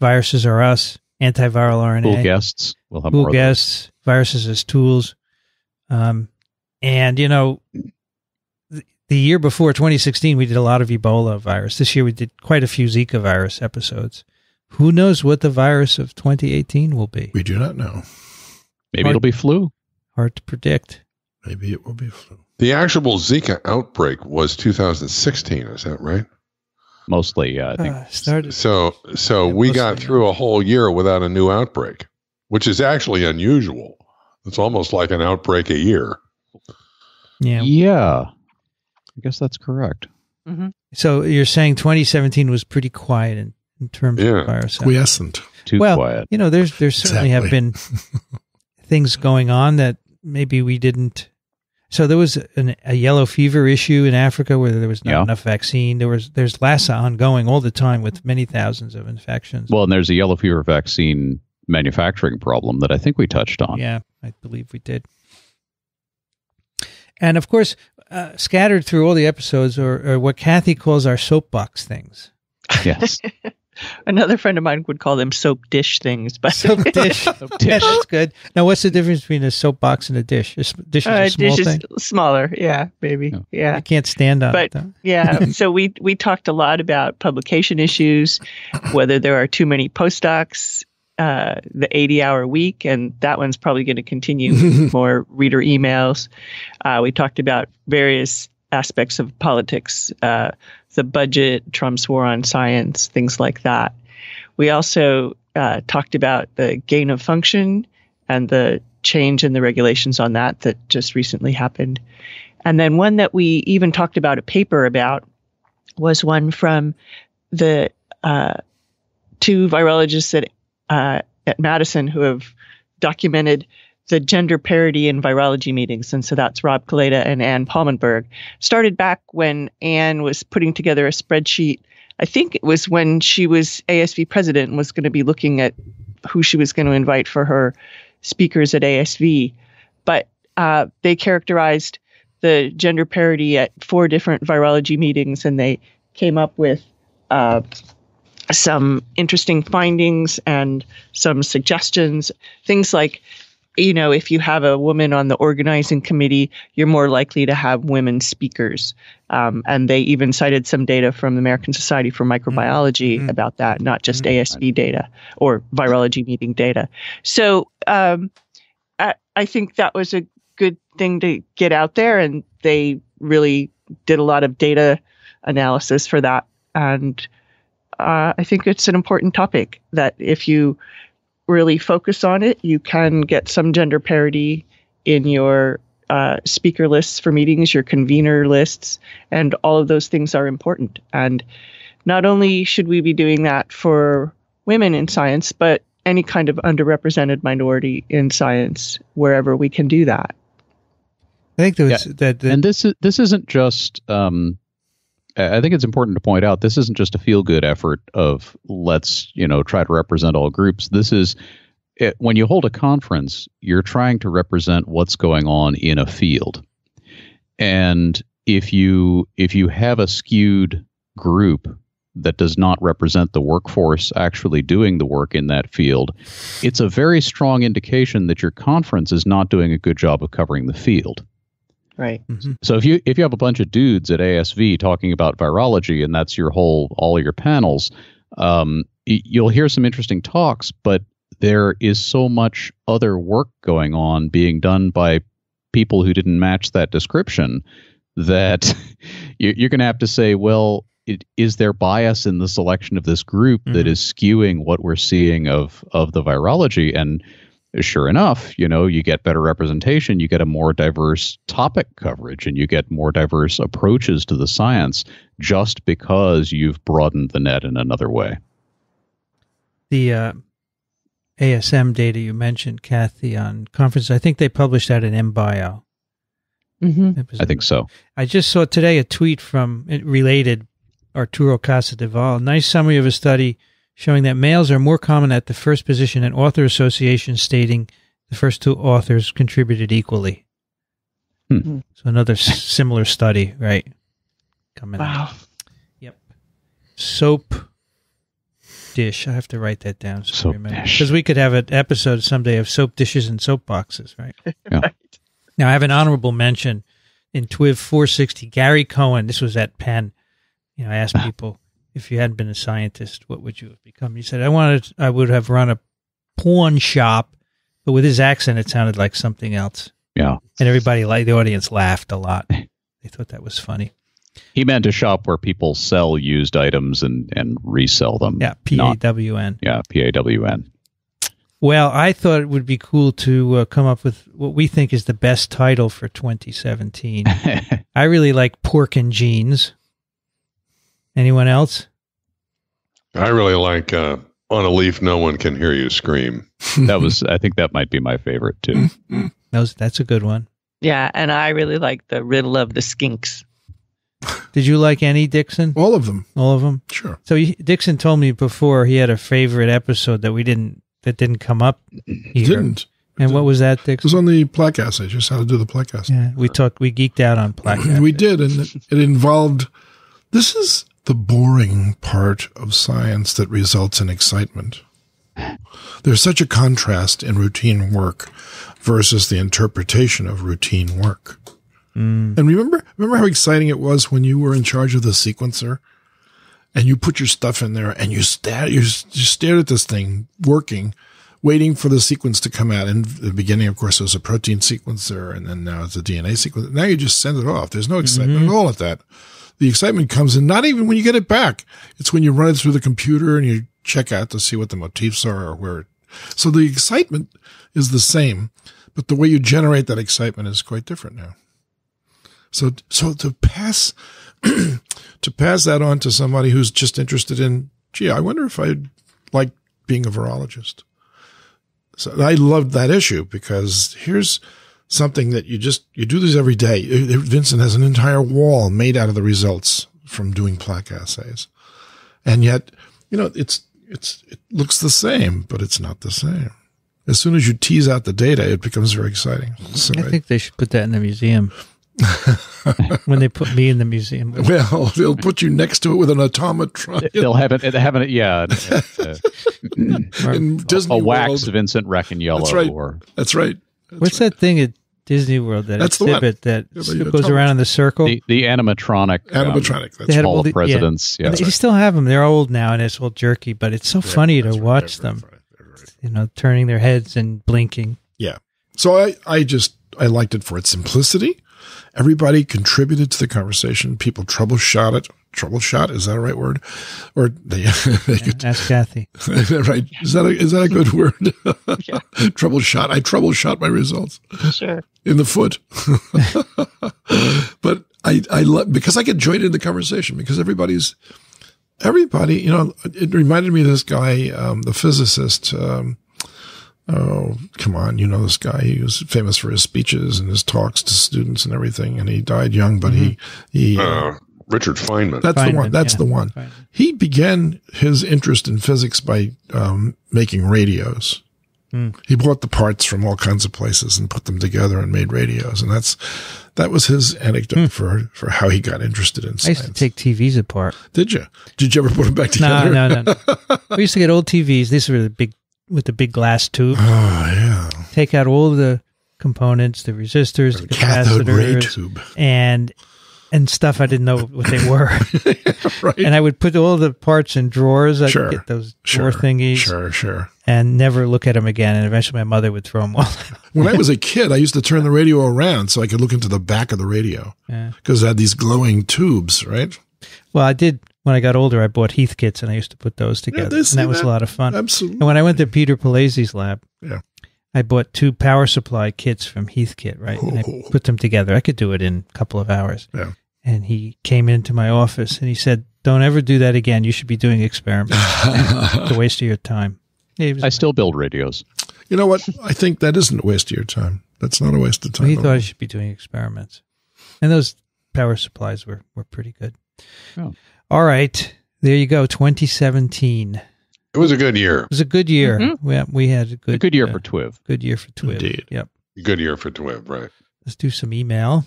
Viruses are us. Antiviral RNA Cool guests. We'll have cool more guests, viruses as tools. Um, and, you know, the year before 2016, we did a lot of Ebola virus. This year, we did quite a few Zika virus episodes. Who knows what the virus of 2018 will be? We do not know. Maybe it'll be flu. Hard to predict. Maybe it will be flu. The actual Zika outbreak was 2016. Is that right? Mostly, yeah, I think. Uh, started. So, so Yeah, we got through a whole year without a new outbreak, which is actually unusual. It's almost like an outbreak a year. Yeah. yeah. I guess that's correct. Mm-hmm. So you're saying 2017 was pretty quiet in, in terms Yeah. of virus. Quiescent. Too well, quiet. you know, there's there certainly have been things going on that maybe we didn't. So there was an, a yellow fever issue in Africa where there was not Yeah. enough vaccine. There was there's Lassa ongoing all the time with many thousands of infections. Well, and there's a yellow fever vaccine manufacturing problem that I think we touched on. yeah, I believe we did. And of course, uh, scattered through all the episodes are, are what Kathy calls our soapbox things. Yes. Another friend of mine would call them soap dish things, but Soap dish. soap Yeah, that's good. Now, what's the difference between a soapbox and a dish? A s- dish is uh, a small dish thing. is smaller. Yeah, maybe. Yeah. Yeah. I can't stand on But- it. Though. Yeah. so we we talked a lot about publication issues, whether there are too many postdocs, uh, the 80 hour week, and that one's probably going to continue. more reader emails. Uh, we talked about various aspects of politics, uh, the budget, Trump's war on science, things like that. We also uh, talked about the gain of function and the change in the regulations on that that just recently happened. And then one that we even talked about a paper about was one from the uh, two virologists at uh, at Madison who have documented the gender parity in virology meetings, and so that's Rob Kalejta and Ann Palmenberg. Started back when Ann was putting together a spreadsheet. I think it was when she was ASV president and was going to be looking at who she was going to invite for her speakers at ASV. But uh, they characterized the gender parity at four different virology meetings, and they came up with uh, some interesting findings and some suggestions. Things like, you know, if you have a woman on the organizing committee, you're more likely to have women speakers. Um, and they even cited some data from the American Society for Microbiology Mhm. about that, not just Mhm. ASV data or virology meeting data. So um, I, I think that was a good thing to get out there, and they really did a lot of data analysis for that. And uh, I think it's an important topic that if you really focus on it, you can get some gender parity in your uh, speaker lists for meetings, your convener lists, and all of those things are important. And not only should we be doing that for women in science, but any kind of underrepresented minority in science, wherever we can do that. I think there was that. that and this is this isn't just um I think it's important to point out this isn't just a feel good effort of let's you know try to represent all groups. This is it, when you hold a conference, you're trying to represent what's going on in a field, and if you if you have a skewed group that does not represent the workforce actually doing the work in that field, it's a very strong indication that your conference is not doing a good job of covering the field. Right. Mhm. So if you if you have a bunch of dudes at ASV talking about virology and that's your whole all your panels, um, y- you'll hear some interesting talks, but there is so much other work going on being done by people who didn't match that description that you're going to have to say, well, it, is there bias in the selection of this group mm-hmm. that is skewing what we're seeing of of the virology? And sure enough, you know, you get better representation, you get a more diverse topic coverage, and you get more diverse approaches to the science just because you've broadened the net in another way. The uh, ASM data you mentioned, Kathy, on conferences, I think they published that in MBio. Mm-hmm. I think so. I just saw today a tweet from related Arturo Casa Casadevall. Nice summary of a study showing that males are more common at the first position and author association stating the first two authors contributed equally. Hmm. hmm. So another similar study, right? Coming wow. Yep. Soap dish. I have to write that down so soap Because we could have an episode someday of soap dishes and soap boxes, right? Yeah. right. Now I have an honorable mention in TWIV 460. Gary Cohen. This was at Penn. You know, I asked people if you hadn't been a scientist, what would you have become? He said, I wanted, I would have run a porn shop, but with his accent, it sounded like something else. Yeah. And everybody, like the audience, laughed a lot. They thought that was funny. He meant a shop where people sell used items and, and resell them. Yeah, P A W N. Yeah, P A W N. Well, I thought it would be cool to uh, come up with what we think is the best title for 2017. I really like Pork and genes. Anyone else? I really like uh, on a leaf. No one can hear you scream. that was. I think that might be my favorite too. that was, that's a good one. Yeah, and I really like the riddle of the skinks. Did you like any Dickson? All of them. All of them. Sure. So he, Dickson told me before he had a favorite episode that we didn't that didn't come up. Either. Didn't. And what was that, Dickson? It was on the plaque assay, just how to do the plaque assay. Yeah, we talked, we geeked out on plaque We did, and it, it involved, this is the boring part of science that results in excitement. There's such a contrast in routine work versus the interpretation of routine work. Mm. And remember, remember how exciting it was when you were in charge of the sequencer and you put your stuff in there and you stared, you, you stared at this thing working, waiting for the sequence to come out. In the beginning, of course, it was a protein sequencer and then now it's a DNA sequencer. Now you just send it off. There's no excitement mm-hmm. at all at that the excitement comes in not even when you get it back. It's when you run it through the computer and you check out to see what the motifs are or where. It, so the excitement is the same, but the way you generate that excitement is quite different now. So, so to pass, to pass that on to somebody who's just interested in, gee, I wonder if I'd like being a virologist. So I loved that issue because here's, something that you just, you do this every day. Vincent has an entire wall made out of the results from doing plaque assays. And yet, you know, it's, it's, it looks the same, but it's not the same. As soon as you tease out the data, it becomes very exciting. So I think I, they should put that in the museum. when they put me in the museum. Well, they'll put you next to it with an automatron. They'll have it. They have it. Yeah. Uh, in Disney a, a wax World, Vincent Yellow. That's right. Or, that's right. That's What's right. that thing at Disney World that That's exhibit that yeah, goes around in the circle? The, the animatronic. Animatronic. Um, that's all of Presidents. Yeah, yeah. they still have them. They're old now and it's all jerky, but it's so funny to watch them. You know, turning their heads and blinking. Yeah. So I, I just I liked it for its simplicity. Everybody contributed to the conversation. People troubleshot it troubleshot. Is that a right word? Or they, they could, Ask Kathy. right. Is that a, is that a good word? yeah. troubleshot. I troubleshot my results. Sure. In the foot. but I, I love, because I get joined in the conversation because everybody's, everybody, you know, it reminded me of this guy, um, the physicist, um, Oh, come on. You know, this guy, he was famous for his speeches and his talks to students and everything. And he died young, but mm-hmm. he, he, uh, Richard Feynman. That's Feynman, the one. That's yeah, the one. Feynman. He began his interest in physics by um, making radios. Mm. He bought the parts from all kinds of places and put them together and made radios. And that's that was his anecdote mm. for for how he got interested in science. I used to take TVs apart. Did you? Did you ever put them back together? No, no, no. we used to get old TVs. These were the big with the big glass tube. Oh yeah. Take out all the components, the resistors, the cathode ray tube, and and stuff I didn't know what they were. right. and I would put all the parts in drawers. I'd Sure. get those sure. drawer thingies Sure, sure. and never look at them again. And eventually my mother would throw them all. When I was a kid, I used to turn the radio around so I could look into the back of the radio Yeah. because it had these glowing tubes, right? Well, I did when I got older. I bought Heath kits and I used to put those together, they and see that was that. a lot of fun. Absolutely. And when I went to Peter Palese's lab, Yeah. I bought two power supply kits from Heath Kit, right? And I Oh. put them together. I could do it in a couple of hours. Yeah. And he came into my office and he said, "Don't ever do that again. You should be doing experiments. it's a waste of your time." He, was- I still build radios. You know what? I think that isn't a waste of your time. That's not a waste of time. he thought I should be doing experiments, and those power supplies were were pretty good. Oh. All right, there you go. 2017. It was a good year. It was a good year. Mhm. We, we had a good a good year uh, for TWIV. good year for Twitter. Indeed. Yep. Good year for TWIB, right? Let's do some email.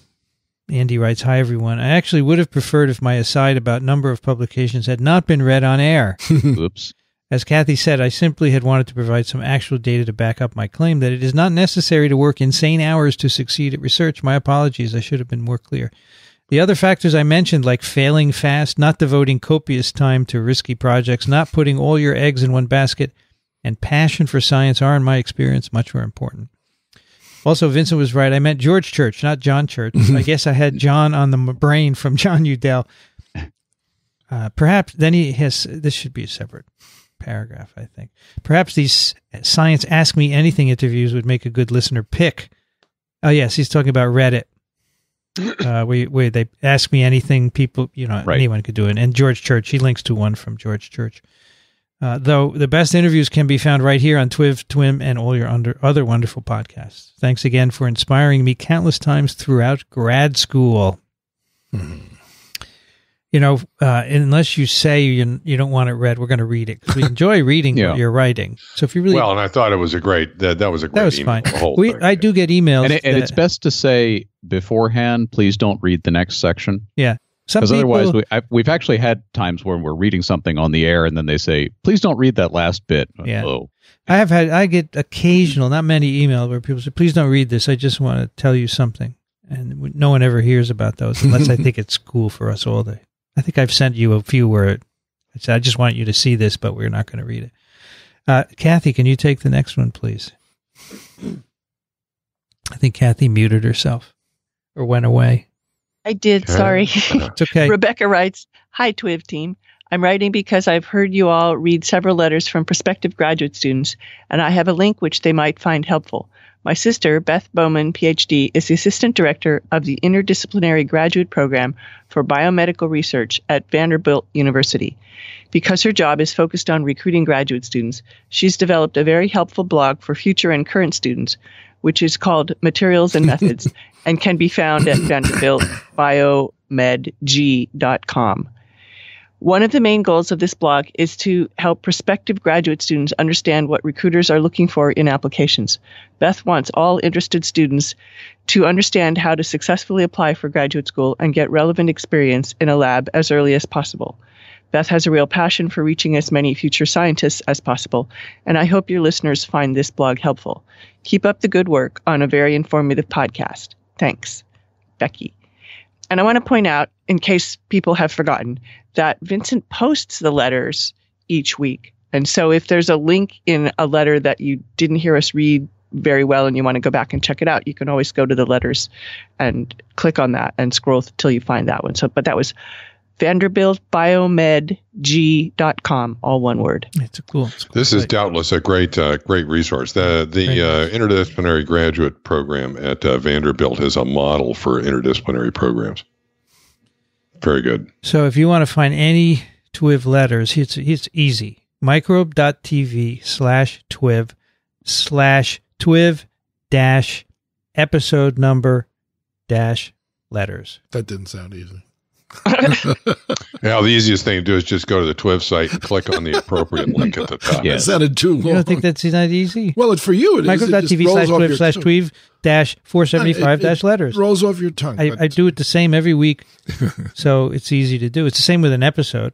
Andy writes, Hi, everyone. I actually would have preferred if my aside about number of publications had not been read on air. Oops. As Kathy said, I simply had wanted to provide some actual data to back up my claim that it is not necessary to work insane hours to succeed at research. My apologies. I should have been more clear. The other factors I mentioned, like failing fast, not devoting copious time to risky projects, not putting all your eggs in one basket, and passion for science are, in my experience, much more important. Also, Vincent was right. I meant George Church, not John Church. I guess I had John on the brain from John Yewdell. Uh, perhaps then he has. This should be a separate paragraph, I think. Perhaps these science ask me anything interviews would make a good listener pick. Oh yes, he's talking about Reddit. Uh, where, where they ask me anything, people, you know, Right. anyone could do it. And George Church, he links to one from George Church. Uh, though the best interviews can be found right here on Twiv, Twim, and all your under, other wonderful podcasts. Thanks again for inspiring me countless times throughout grad school. You know, uh, unless you say you, you don't want it read, we're going to read it because we enjoy reading Yeah. what you're writing. So if you really, Well, and I thought it was a great that that was a great that was email, fine. We, thing. I do get emails. And, it, and that- it's best to say beforehand, please don't read the next section. some Because otherwise, we, I, we've actually had times where we're reading something on the air and then they say, please don't read that last bit. Yeah. Oh, I have had, I get occasional, not many emails where people say, please don't read this. I just want to tell you something. And no one ever hears about those unless I think it's cool for us all to. I think I've sent you a few where it, I said, I just want you to see this, but we're not going to read it. Uh, Kathy, can you take the next one, please? I think Kathy muted herself or went away. I did. Sorry. It's okay. Rebecca writes, Hi, TWIV team. I'm writing because I've heard you all read several letters from prospective graduate students, and I have a link which they might find helpful. My sister, Beth Bowman, PhD, is the Assistant Director of the Interdisciplinary Graduate Program for Biomedical Research at Vanderbilt University. Because her job is focused on recruiting graduate students, she's developed a very helpful blog for future and current students, which is called Materials and Methods and can be found at vanderbiltbiomedg.com. One of the main goals of this blog is to help prospective graduate students understand what recruiters are looking for in applications. Beth wants all interested students to understand how to successfully apply for graduate school and get relevant experience in a lab as early as possible. Beth has a real passion for reaching as many future scientists as possible, and I hope your listeners find this blog helpful. Keep up the good work on a very informative podcast. Thanks, Becky. And I want to point out, in case people have forgotten, that Vincent posts the letters each week. And so if there's a link in a letter that you didn't hear us read very well and you want to go back and check it out, you can always go to the letters and click on that and scroll till you find that one. So, but that was vanderbiltbiomedg.com, all one word. It's a cool. It's a cool This is site. doubtless a great, uh, great resource. The the uh, interdisciplinary graduate program at uh, Vanderbilt is a model for interdisciplinary programs. Very good. So if you want to find any TWIV letters, it's, it's easy. Microbe.tv slash TWIV slash TWIV dash episode number dash letters. That didn't sound easy. Now, the easiest thing to do is just go to the TWIV site and click on the appropriate link at the top. Yeah. It sounded too long. You don't think that's not easy? well, it, for you, it is. It just Microbe.tv rolls slash off TWIV slash. TWIV dash 475 dash It letters. rolls off your tongue. I, I do it the same every week, so it's easy to do. It's the same with an episode.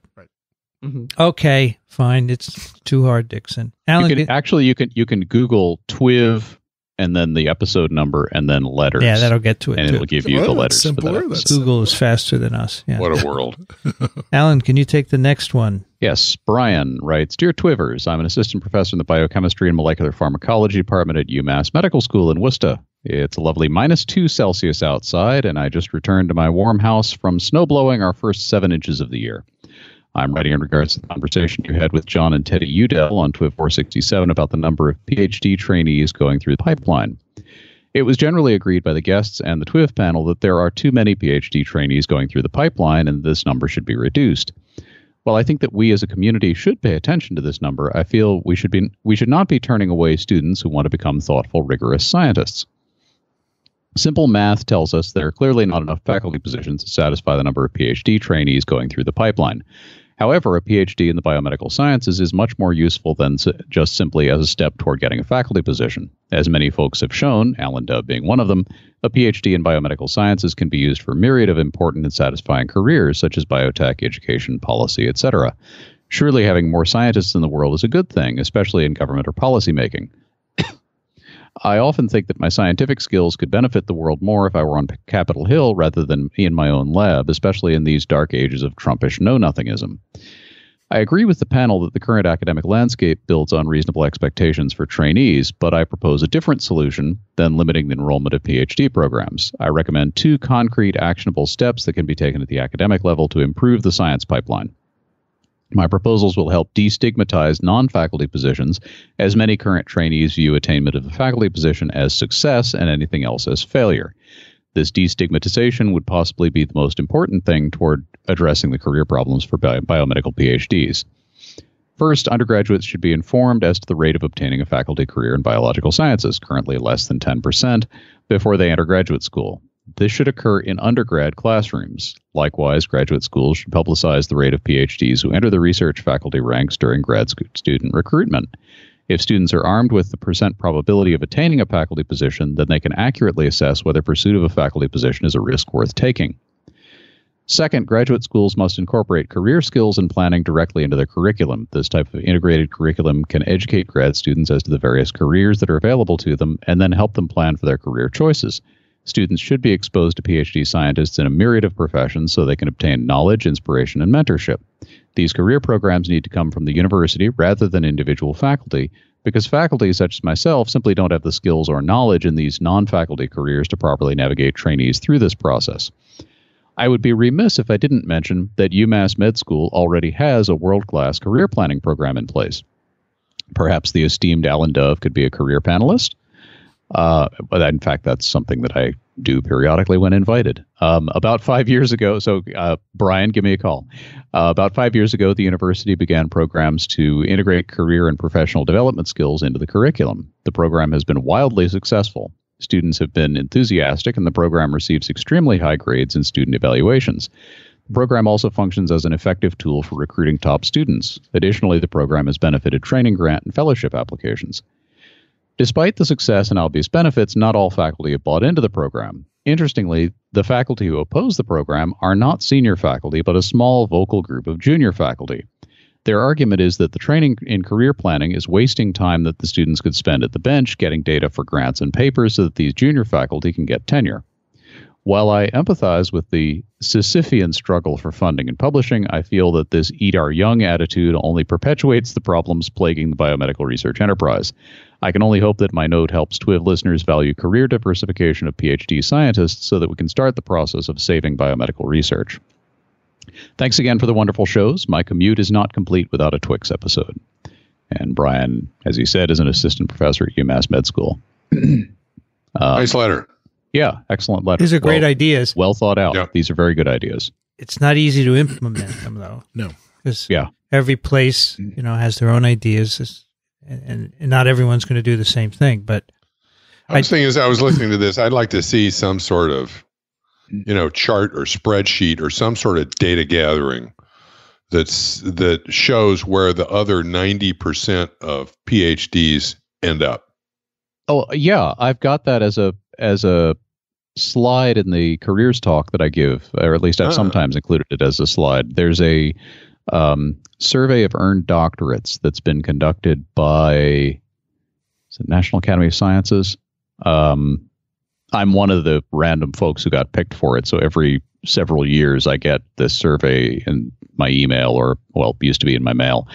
Mhm. Okay, fine. It's too hard, Dickson. You can, actually, you can you can Google TWIV and then the episode number, and then letters. Yeah, that'll get to it and too. it'll give you Well, the that's letters. for that simpler. Google is faster than us. Yeah. What a world. Alan, can you take the next one? Yes, Brian writes Dear Twivers, I'm an assistant professor in the biochemistry and molecular pharmacology department at UMass Medical School in Worcester. It's a lovely minus two Celsius outside, and I just returned to my warm house from snowblowing our first seven inches of the year. I'm writing in regards to the conversation you had with John and Teddy Yewdell on TWIV 467 about the number of PhD trainees going through the pipeline. It was generally agreed by the guests and the TWIV panel that there are too many PhD trainees going through the pipeline and this number should be reduced. While I think that we as a community should pay attention to this number, I feel we should be we should not be turning away students who want to become thoughtful, rigorous scientists. Simple math tells us there are clearly not enough faculty positions to satisfy the number of PhD trainees going through the pipeline. However, a PhD in the biomedical sciences is much more useful than just simply as a step toward getting a faculty position. As many folks have shown, Alan Dove being one of them, a PhD in biomedical sciences can be used for a myriad of important and satisfying careers such as biotech, education, policy, etc. Surely having more scientists in the world is a good thing, especially in government or policy making. I often think that my scientific skills could benefit the world more if I were on Capitol Hill rather than in my own lab, especially in these dark ages of Trumpish know nothingism. I agree with the panel that the current academic landscape builds unreasonable expectations for trainees, but I propose a different solution than limiting the enrollment of PhD programs. I recommend two concrete, actionable steps that can be taken at the academic level to improve the science pipeline. My proposals will help destigmatize non faculty positions, as many current trainees view attainment of a faculty position as success and anything else as failure. This destigmatization would possibly be the most important thing toward addressing the career problems for bi- biomedical PhDs. First, undergraduates should be informed as to the rate of obtaining a faculty career in biological sciences, currently less than 10%, before they enter graduate school. This should occur in undergrad classrooms. Likewise, graduate schools should publicize the rate of PhDs who enter the research faculty ranks during grad student recruitment. If students are armed with the percent probability of attaining a faculty position, then they can accurately assess whether pursuit of a faculty position is a risk worth taking. Second, graduate schools must incorporate career skills and planning directly into their curriculum. This type of integrated curriculum can educate grad students as to the various careers that are available to them and then help them plan for their career choices. Students should be exposed to PhD scientists in a myriad of professions so they can obtain knowledge, inspiration, and mentorship. These career programs need to come from the university rather than individual faculty, because faculty such as myself simply don't have the skills or knowledge in these non faculty careers to properly navigate trainees through this process. I would be remiss if I didn't mention that UMass Med School already has a world class career planning program in place. Perhaps the esteemed Alan Dove could be a career panelist. Uh, but in fact, that's something that I do periodically when invited. Um, about five years ago, so uh, Brian, give me a call. Uh, about five years ago, the university began programs to integrate career and professional development skills into the curriculum. The program has been wildly successful. Students have been enthusiastic, and the program receives extremely high grades in student evaluations. The program also functions as an effective tool for recruiting top students. Additionally, the program has benefited training grant and fellowship applications. Despite the success and obvious benefits, not all faculty have bought into the program. Interestingly, the faculty who oppose the program are not senior faculty, but a small vocal group of junior faculty. Their argument is that the training in career planning is wasting time that the students could spend at the bench getting data for grants and papers so that these junior faculty can get tenure. While I empathize with the Sisyphean struggle for funding and publishing, I feel that this eat our young attitude only perpetuates the problems plaguing the biomedical research enterprise. I can only hope that my note helps TWIV listeners value career diversification of PhD scientists so that we can start the process of saving biomedical research. Thanks again for the wonderful shows. My commute is not complete without a Twix episode. And Brian, as he said, is an assistant professor at UMass Med School. Uh, nice letter. Yeah, excellent letter. These are great well, ideas. Well thought out. Yeah. These are very good ideas. It's not easy to implement them though. No. because Yeah. every place you know has their own ideas, It's- and, and not everyone's going to do the same thing. But I was thinking as I was listening to this, I'd like to see some sort of, you know, chart or spreadsheet or some sort of data gathering that's that shows where the other ninety percent of PhDs end up. Oh yeah, I've got that as a as a slide in the careers talk that I give, or at least I've Ah. sometimes included it as a slide. There's a um, survey of earned doctorates that's been conducted by is it National Academy of Sciences. Um, I'm one of the random folks who got picked for it. So every several years, I get this survey in my email, or well, used to be in my mail.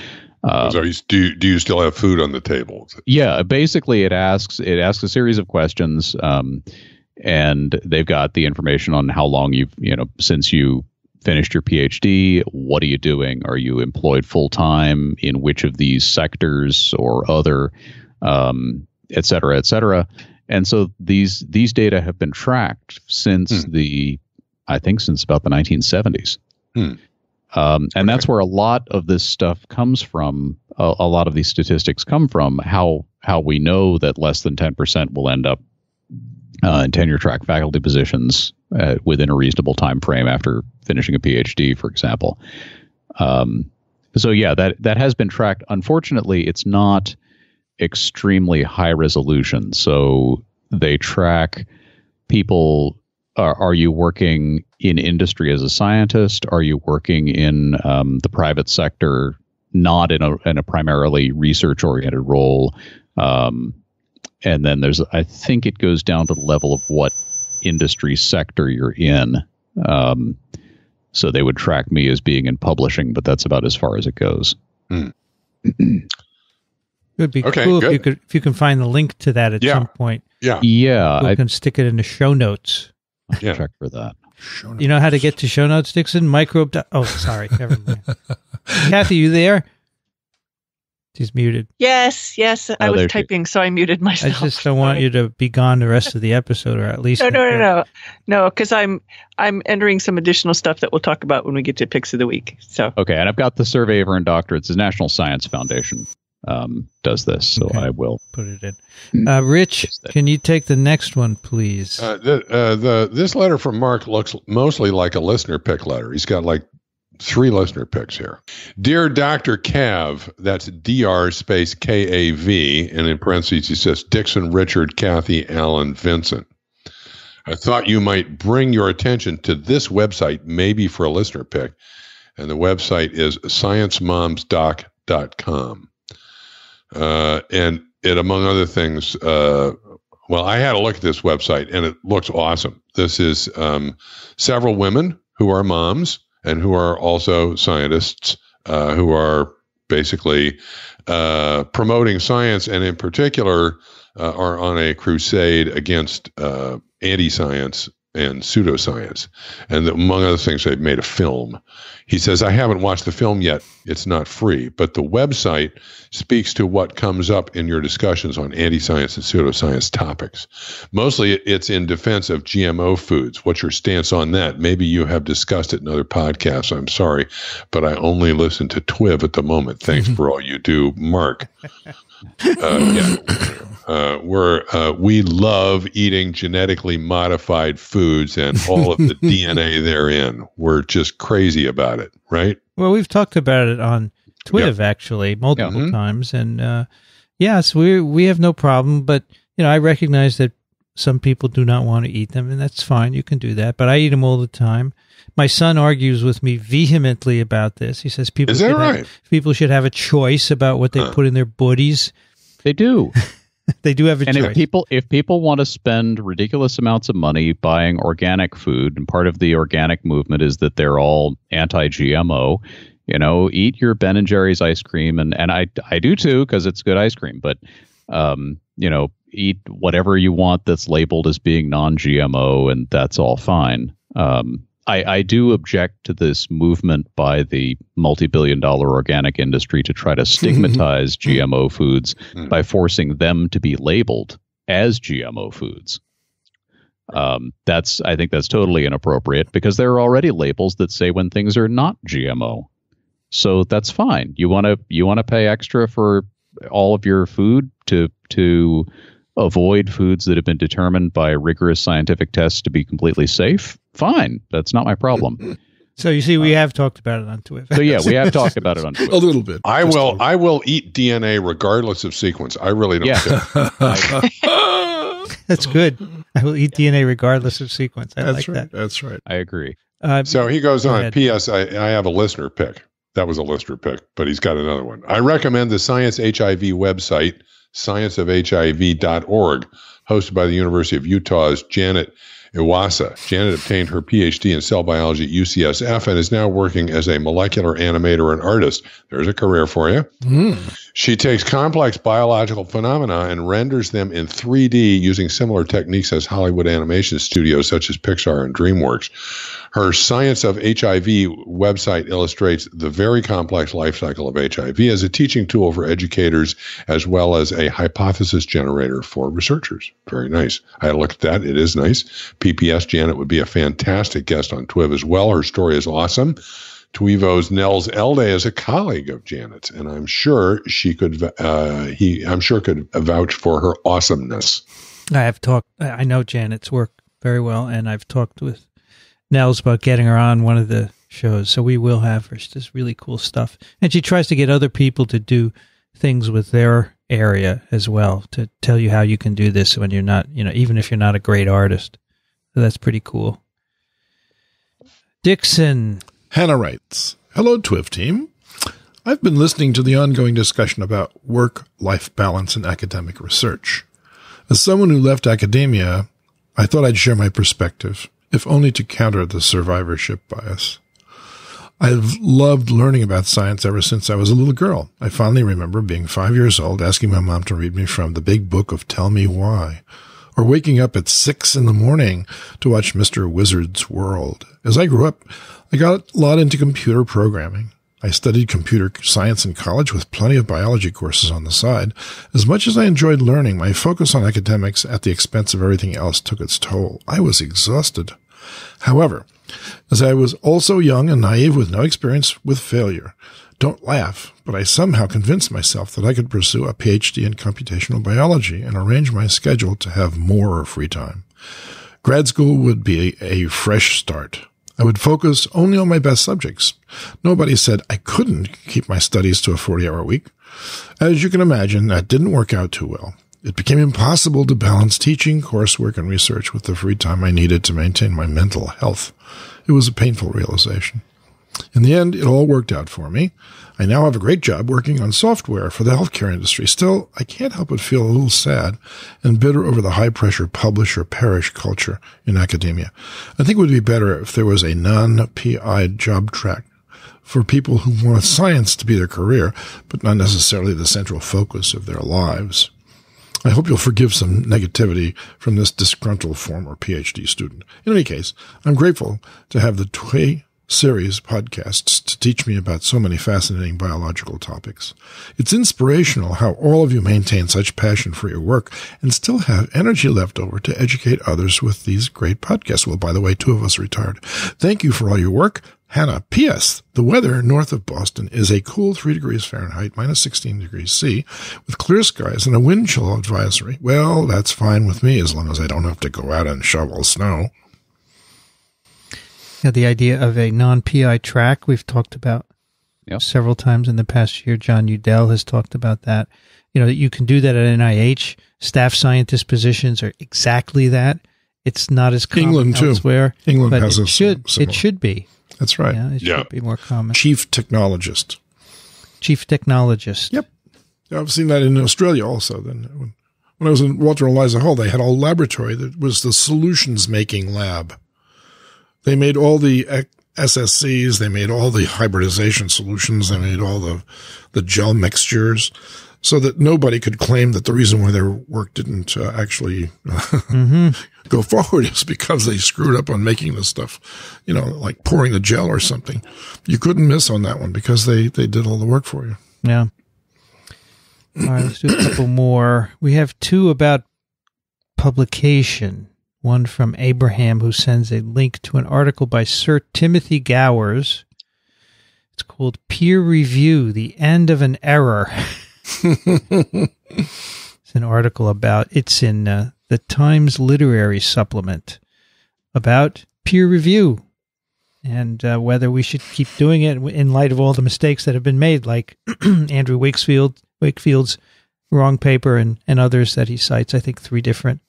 Uh, so you, do do you still have food on the table? Yeah, basically, it asks it asks a series of questions, um, and they've got the information on how long you've you know since you finished your PhD. What are you doing? Are you employed full time in which of these sectors or other, um, et cetera, et cetera. And so these these data have been tracked since hmm. the, I think, since about the 1970s. Hmm. Um, and okay. that's where a lot of this stuff comes from. A, a, lot of these statistics come from how how we know that less than 10% will end up uh, in tenure track faculty positions uh, within a reasonable time frame after finishing a PhD, for example. Um, so yeah, that that has been tracked. Unfortunately, it's not extremely high resolution. So they track people. Are, are you working in industry as a scientist? Are you working in um, the private sector, not in a in a primarily research oriented role? Um, and then there's, I think it goes down to the level of what industry sector you're in. Um, so they would track me as being in publishing, but that's about as far as it goes. Hmm. it would be okay, cool good. if you could if you can find the link to that at yeah. some point. Yeah, yeah, I can stick it in the show notes. Yeah. Check for that. You know how to get to show notes, Dickson? Microbe. Oh, sorry. Never mind. Kathy, you there? She's muted. Yes, yes. I oh, was typing, she... so I muted myself. I just don't want you to be gone the rest of the episode, or at least no, no, no, no, no, because I'm I'm entering some additional stuff that we'll talk about when we get to picks of the week. So okay, and I've got the survey of earned doctorates. The National Science Foundation um, does this, so okay. I will put it in. Uh, Rich, can you take the next one, please? Uh, the, uh, the this letter from Mark looks mostly like a listener pick letter. He's got like three listener picks here. Dear Dr. Cav, that's DR space K A V, and in parentheses he says Dickson, Richard, Kathy, Alan, Vincent. I thought you might bring your attention to this website, maybe for a listener pick. And the website is sciencemomsdoc.com. Uh, and it, among other things, uh, well, I had a look at this website and it looks awesome. This is um, several women who are moms and who are also scientists uh, who are basically uh, promoting science and in particular uh, are on a crusade against uh, anti-science and pseudoscience. And among other things, they've made a film. He says, I haven't watched the film yet. It's not free. But the website speaks to what comes up in your discussions on anti science and pseudoscience topics. Mostly it's in defense of GMO foods. What's your stance on that? Maybe you have discussed it in other podcasts. I'm sorry, but I only listen to TWIV at the moment. Thanks mm-hmm. for all you do, Mark. Uh, yeah. Uh, we're uh, we love eating genetically modified foods and all of the DNA therein. We're just crazy about it, right? Well, we've talked about it on Twitter yep. actually multiple mm-hmm. times, and uh, yes, we we have no problem. But you know, I recognize that some people do not want to eat them, and that's fine. You can do that, but I eat them all the time. My son argues with me vehemently about this. He says people should right? have, people should have a choice about what they huh. put in their bodies. They do. they do have a and choice. if people if people want to spend ridiculous amounts of money buying organic food, and part of the organic movement is that they're all anti-GMO, you know, eat your Ben and Jerry's ice cream, and and I I do too because it's good ice cream, but um, you know, eat whatever you want that's labeled as being non-GMO, and that's all fine. Um, I, I do object to this movement by the multi-billion dollar organic industry to try to stigmatize GMO foods hmm. by forcing them to be labeled as GMO foods. Um, that's I think that's totally inappropriate because there are already labels that say when things are not GMO. So that's fine. You want to you want to pay extra for all of your food to to avoid foods that have been determined by rigorous scientific tests to be completely safe, fine. That's not my problem. So you see, we have talked about it on Twitter. So yeah, we have talked about it on Twitter. a little bit. I will. I will eat DNA regardless of sequence. I really don't yeah. care. That's good. I will eat DNA regardless of sequence. I That's like right. that. That's right. I agree. Uh, so he goes on. Ahead. P.S. I, I have a listener pick. That was a listener pick, but he's got another one. I recommend the Science HIV website scienceofhiv.org, hosted by the University of Utah's Janet Iwasa. Janet obtained her PhD in cell biology at UCSF and is now working as a molecular animator and artist. There's a career for you. Hmm. She takes complex biological phenomena and renders them in 3D using similar techniques as Hollywood animation studios such as Pixar and DreamWorks. Her Science of HIV website illustrates the very complex life cycle of HIV as a teaching tool for educators as well as a hypothesis generator for researchers. Very nice. I looked at that. It is nice. PPS Janet would be a fantastic guest on TWIV as well. Her story is awesome. Tweevo's Nels Elde is a colleague of Janet's, and I'm sure she could. Uh, he, I'm sure, could vouch for her awesomeness. I have talked. I know Janet's work very well, and I've talked with Nels about getting her on one of the shows. So we will have her. She does really cool stuff, and she tries to get other people to do things with their area as well to tell you how you can do this when you're not, you know, even if you're not a great artist. So that's pretty cool. Dickson. Hannah writes Hello, TWIV team. I've been listening to the ongoing discussion about work life balance in academic research. As someone who left academia, I thought I'd share my perspective, if only to counter the survivorship bias. I've loved learning about science ever since I was a little girl. I fondly remember being five years old, asking my mom to read me from the big book of Tell Me Why, or waking up at six in the morning to watch Mr. Wizard's World. As I grew up, I got a lot into computer programming. I studied computer science in college with plenty of biology courses on the side. As much as I enjoyed learning, my focus on academics at the expense of everything else took its toll. I was exhausted. However, as I was also young and naive with no experience with failure, don't laugh, but I somehow convinced myself that I could pursue a PhD in computational biology and arrange my schedule to have more free time. Grad school would be a, fresh start. I would focus only on my best subjects. Nobody said I couldn't keep my studies to a 40 hour week. As you can imagine, that didn't work out too well. It became impossible to balance teaching, coursework, and research with the free time I needed to maintain my mental health. It was a painful realization. In the end, it all worked out for me. I now have a great job working on software for the healthcare industry. Still, I can't help but feel a little sad and bitter over the high pressure publish or perish culture in academia. I think it would be better if there was a non-PI job track for people who want science to be their career, but not necessarily the central focus of their lives. I hope you'll forgive some negativity from this disgruntled former PhD student. In any case, I'm grateful to have the TWE series podcasts to teach me about so many fascinating biological topics. It's inspirational how all of you maintain such passion for your work and still have energy left over to educate others with these great podcasts. Well, by the way, two of us retired. Thank you for all your work. Hannah, P.S. The weather north of Boston is a cool 3 degrees Fahrenheit, minus 16 degrees C, with clear skies and a wind chill advisory. Well, that's fine with me as long as I don't have to go out and shovel snow. Yeah, the idea of a non-PI track we've talked about Yep. several times in the past year. Jon Yewdell has talked about that. You know, that you can do that at NIH. Staff scientist positions are exactly that. It's not as common England, too. elsewhere, England but has it a should similar- it should be. That's right. Yeah, it Yeah. should be more common. Chief technologist. Chief technologist. Yep. I've seen that in Australia also. Then when, when I was in Walter and Eliza Hall, they had a laboratory that was the solutions making lab. They made all the SSCs, they made all the hybridization solutions, they made all the the gel mixtures, so that nobody could claim that the reason why their work didn't uh, actually go forward is because they screwed up on making this stuff, you know, like pouring the gel or something. You couldn't miss on that one because they they did all the work for you. Yeah. All right, let's do a couple more. We have two about publication. One from Abraham, who sends a link to an article by Sir Timothy Gowers. It's called Peer Review The End of an Error. it's an article about, it's in uh, the Times Literary Supplement about peer review and uh, whether we should keep doing it in light of all the mistakes that have been made, like Andrew Wakefield, Wakefield's wrong paper and, and others that he cites. I think three different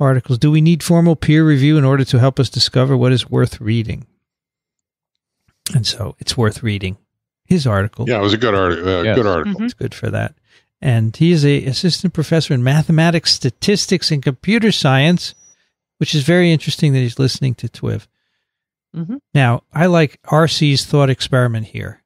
articles. Do we need formal peer review in order to help us discover what is worth reading? And so it's worth reading his article. Yeah, it was a good article. Uh, Yes. Good article. Mhm. It's good for that. and he is a assistant professor in mathematics, statistics, and computer science, which is very interesting that he's listening to TWIV. Mhm. Now, I like RC's thought experiment here.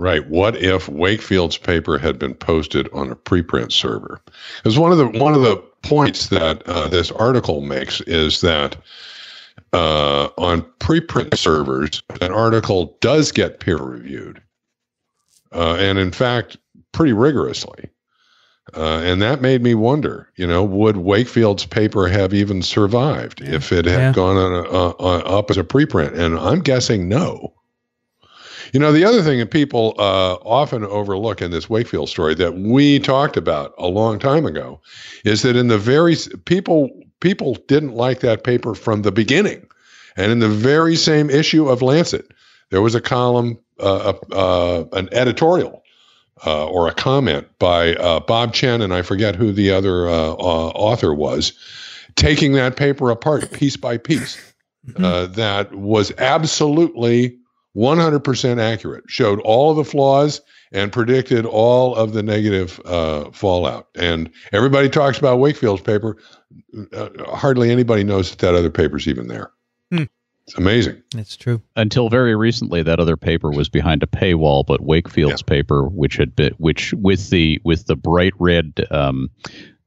Right. What if Wakefield's paper had been posted on a preprint server? Because one of the one of the points that uh, this article makes is that uh, on preprint servers, an article does get peer reviewed, uh, and in fact, pretty rigorously. Uh, and that made me wonder, you know, would Wakefield's paper have even survived if it had Yeah. gone on, a, uh, uh, up as a preprint? And I'm guessing no. You know, the other thing that people uh, often overlook in this Wakefield story that we talked about a long time ago is that in the very people people didn't like that paper from the beginning, and in the very same issue of Lancet, there was a column, uh, uh, an editorial. Uh, or a comment by uh, Bob Chen, and I forget who the other uh, uh, author was, taking that paper apart piece by piece. Uh, that was absolutely 100% accurate, showed all of the flaws and predicted all of the negative uh, fallout. And everybody talks about Wakefield's paper. Uh, hardly anybody knows that that other paper's even there. Hmm. It's amazing. That's true. Until very recently, that other paper was behind a paywall, but Wakefield's paper, which had been, which with the with the bright red um,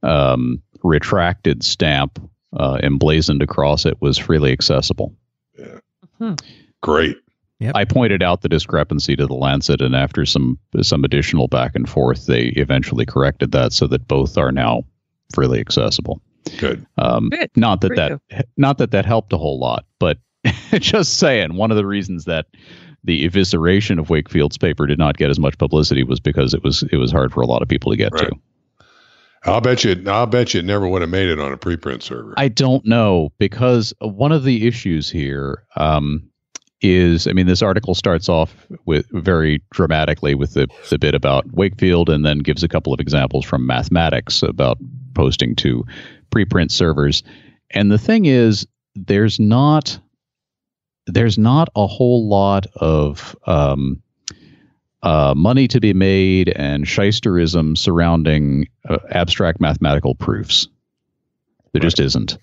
um, retracted stamp uh, emblazoned across it, was freely accessible. Great. I pointed out the discrepancy to the Lancet, and after some some additional back and forth, they eventually corrected that so that both are now freely accessible. Good. Um, Good. not that For that not that that helped a whole lot, but just saying, one of the reasons that the evisceration of Wakefield's paper did not get as much publicity was because it was it was hard for a lot of people to get Right. to. I'll bet you. I'll bet you it never would have made it on a preprint server. I don't know because one of the issues here um, is, I mean, this article starts off with very dramatically with the, the bit about Wakefield, and then gives a couple of examples from mathematics about posting to preprint servers. And the thing is, there's not there's not a whole lot of um, uh, money to be made and shysterism surrounding uh, abstract mathematical proofs. There just isn't.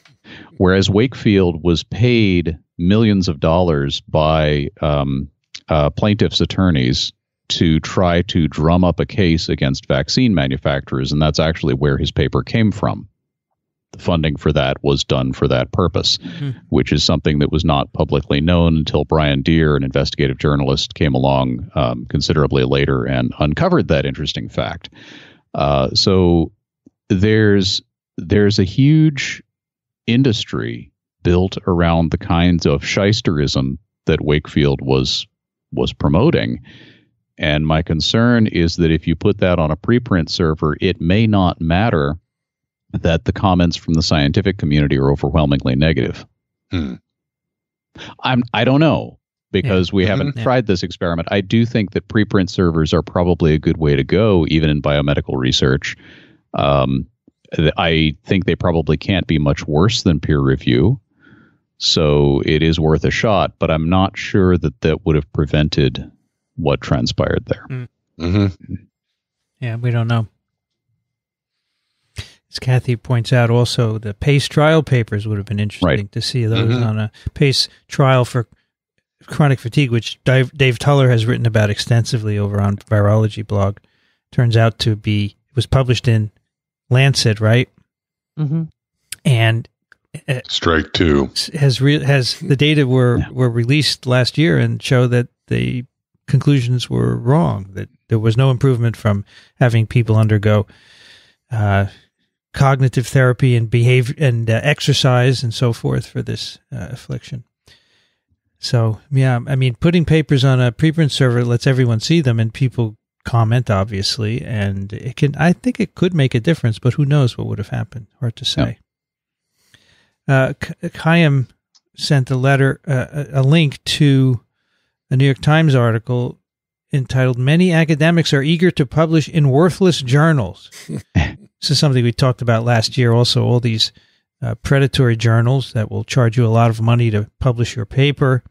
Whereas Wakefield was paid millions of dollars by um, uh, plaintiffs' attorneys to try to drum up a case against vaccine manufacturers, and that's actually where his paper came from. The funding for that was done for that purpose, which is something that was not publicly known until Brian Deer, an investigative journalist, came along um, considerably later and uncovered that interesting fact. Uh, so there's there's a huge industry built around the kinds of shysterism that Wakefield was was promoting. And my concern is that if you put that on a preprint server, it may not matter that the comments from the scientific community are overwhelmingly negative. Hmm. I'm I don't know because we Mhm. haven't Yeah. tried this experiment. I do think that preprint servers are probably a good way to go, even in biomedical research. Um, I think they probably can't be much worse than peer review. So it is worth a shot, but I'm not sure that that would have prevented what transpired there. hmm Yeah, we don't know. As Kathy points out, also the PACE trial papers would have been interesting Right. to see those Mhm. on a PACE trial for chronic fatigue, which Dave, Dave Tuller has written about extensively over on Virology blog. Turns out to be it was published in Lancet, right? hmm And Strike two. has re- has the data were Yeah. were released last year and show that the conclusions were wrong. That there was no improvement from having people undergo uh, cognitive therapy and behavior and uh, exercise and so forth for this uh, affliction. So yeah, I mean, putting papers on a preprint server lets everyone see them and people comment, obviously, and it can. I think it could make a difference, but who knows what would have happened? Hard to say. Uh, Chaim sent a letter, uh, a link to a New York Times article entitled "Many Academics Are Eager to Publish in Worthless Journals." this is something we talked about last year. Also, all these uh, predatory journals that will charge you a lot of money to publish your paper.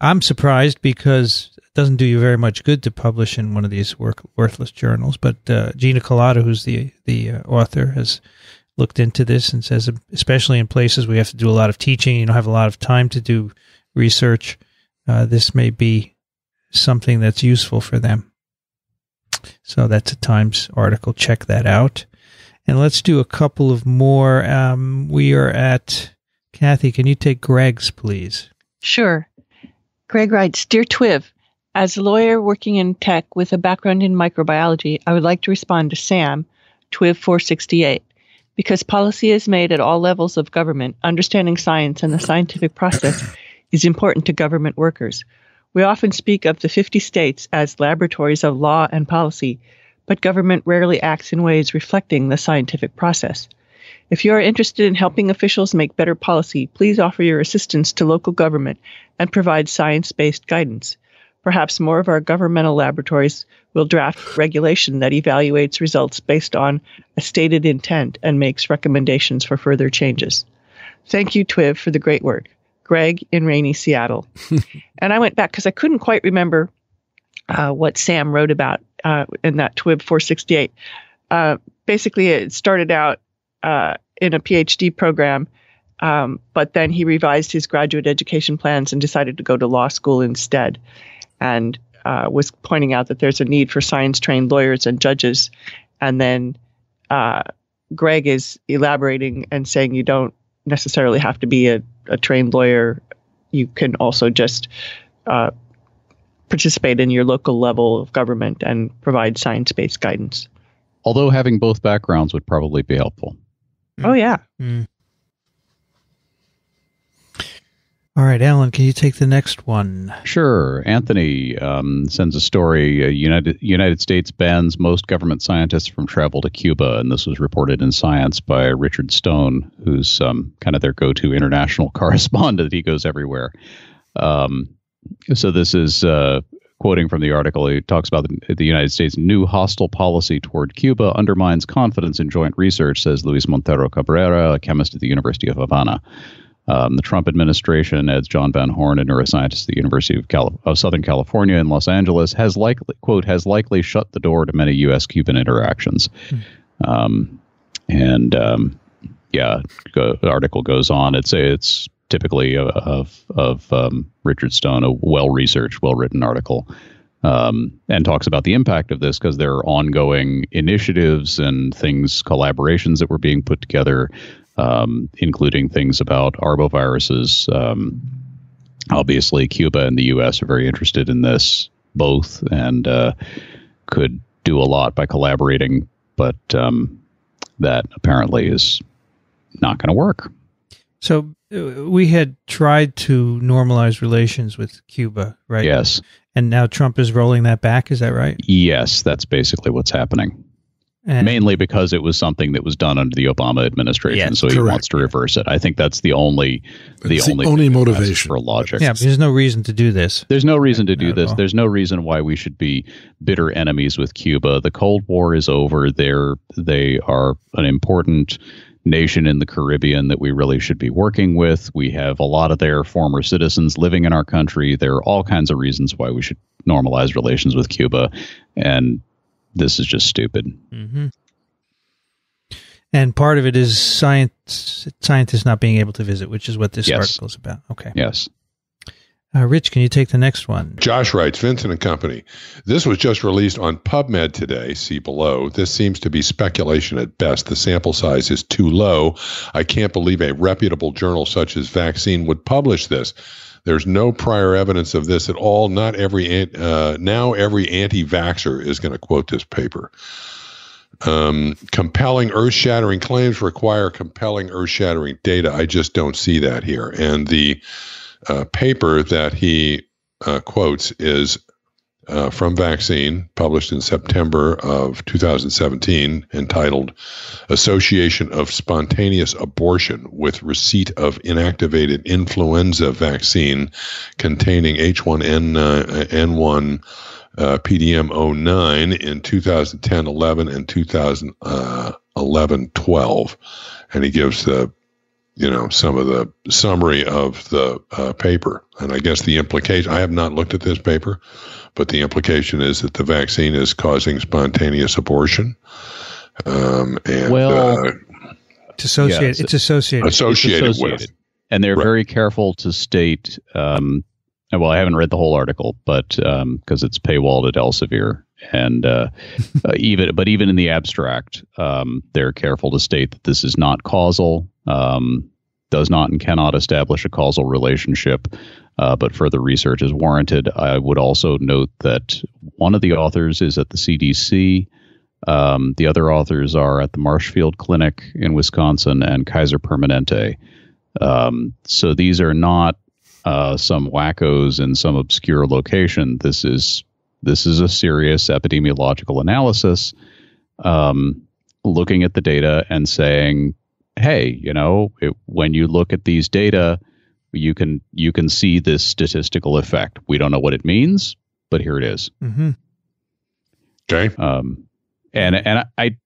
I'm surprised because it doesn't do you very much good to publish in one of these work, worthless journals. But uh, Gina Kolata, who's the the uh, author, has looked into this and says, especially in places we have to do a lot of teaching, you don't have a lot of time to do research. Uh, this may be something that's useful for them. So that's a Times article. Check that out. And let's do a couple of more. Um, we are at Kathy. Can you take Greg's, please? Sure. Greg writes Dear Twiv, as a lawyer working in tech with a background in microbiology, I would like to respond to Sam, Twiv 468. Because policy is made at all levels of government, understanding science and the scientific process is important to government workers. We often speak of the 50 states as laboratories of law and policy, but government rarely acts in ways reflecting the scientific process. If you are interested in helping officials make better policy, please offer your assistance to local government and provide science based guidance. Perhaps more of our governmental laboratories will draft regulation that evaluates results based on a stated intent and makes recommendations for further changes. Thank you, TWIV, for the great work. Greg in rainy Seattle. and I went back because I couldn't quite remember uh, what Sam wrote about uh, in that TWIV 468. Uh, basically, it started out uh, in a PhD program, um, but then he revised his graduate education plans and decided to go to law school instead and uh, was pointing out that there's a need for science trained lawyers and judges. And then uh, Greg is elaborating and saying you don't necessarily have to be a, a trained lawyer. You can also just uh, participate in your local level of government and provide science based guidance. Although having both backgrounds would probably be helpful. Oh, yeah. Mm. All right, Alan, can you take the next one? Sure. Anthony um, sends a story. Uh, United United States bans most government scientists from travel to Cuba, and this was reported in Science by Richard Stone, who's um, kind of their go-to international correspondent. He goes everywhere. Um, so this is uh, quoting from the article. He talks about the, the, United States' new hostile policy toward Cuba undermines confidence in joint research, says Luis Montero Cabrera, a chemist at the University of Havana. Um, the Trump administration, as John Van Horn, a neuroscientist at the University of, Cali- of, Southern California in Los Angeles, has likely quote has likely shut the door to many U.S.-Cuban interactions. Mm. Um, and um, yeah, go, the article goes on. It's it's typically of of um, Richard Stone, a well-researched, well-written article. Um, and talks about the impact of this because there are ongoing initiatives and things, collaborations that were being put together um, including things about arboviruses. Um, obviously, Cuba and the U.S. are very interested in this both and uh, could do a lot by collaborating, but um, that apparently is not going to work. So uh, we had tried to normalize relations with Cuba, right? Yes. And now Trump is rolling that back. Is that right? Yes, that's basically what's happening. And mainly because it was something that was done under the Obama administration, yes, so he correct. wants to reverse it. I think that's the only the it's only, the only motivation for logic. Yeah, there's no reason to do this. There's no reason to do this. There's no reason why we should be bitter enemies with Cuba. The Cold War is over. They're they are an important nation in the Caribbean that we really should be working with. We have a lot of their former citizens living in our country. There are all kinds of reasons why we should normalize relations with Cuba, and this is just stupid. Mm-hmm. And part of it is science scientists not being able to visit, which is what this yes. article is about. Okay. Yes. Uh, Rich, can you take the next one? Josh writes, Vincent and Company. This was just released on PubMed today. See below. This seems to be speculation at best. The sample size is too low. I can't believe a reputable journal such as Vaccine would publish this. There's no prior evidence of this at all. Not every uh, now every anti-vaxer is going to quote this paper. Um, compelling earth-shattering claims require compelling earth-shattering data. I just don't see that here. And the uh, paper that he uh, quotes is uh, from Vaccine, published in September of 2017, entitled Association of Spontaneous Abortion with Receipt of Inactivated Influenza Vaccine Containing H1N1 uh, PDM 09 in 2010 11 and 2011 12. And he gives the you know, some of the summary of the uh, paper. And I guess the implication, I have not looked at this paper, but the implication is that the vaccine is causing spontaneous abortion. Um, and Well, uh, It's associated. Yes. it's associated. associated, It's with. and they're Right. very careful to state. Um, and well, I haven't read the whole article, but because it's paywalled at Elsevier, and uh, uh, even but even in the abstract, um, they're careful to state that this is not causal, um, does not and cannot establish a causal relationship, uh, but further research is warranted. I would also note that one of the authors is at the CDC. Um, the other authors are at the Marshfield Clinic in Wisconsin and Kaiser Permanente. Um, so these are not uh, some wackos in some obscure location. This is this is a serious epidemiological analysis, um, looking at the data and saying, "Hey, you know, it, when you look at these data, you can you can see this statistical effect. We don't know what it means, but here it is." hmm Okay. Um, and and I- I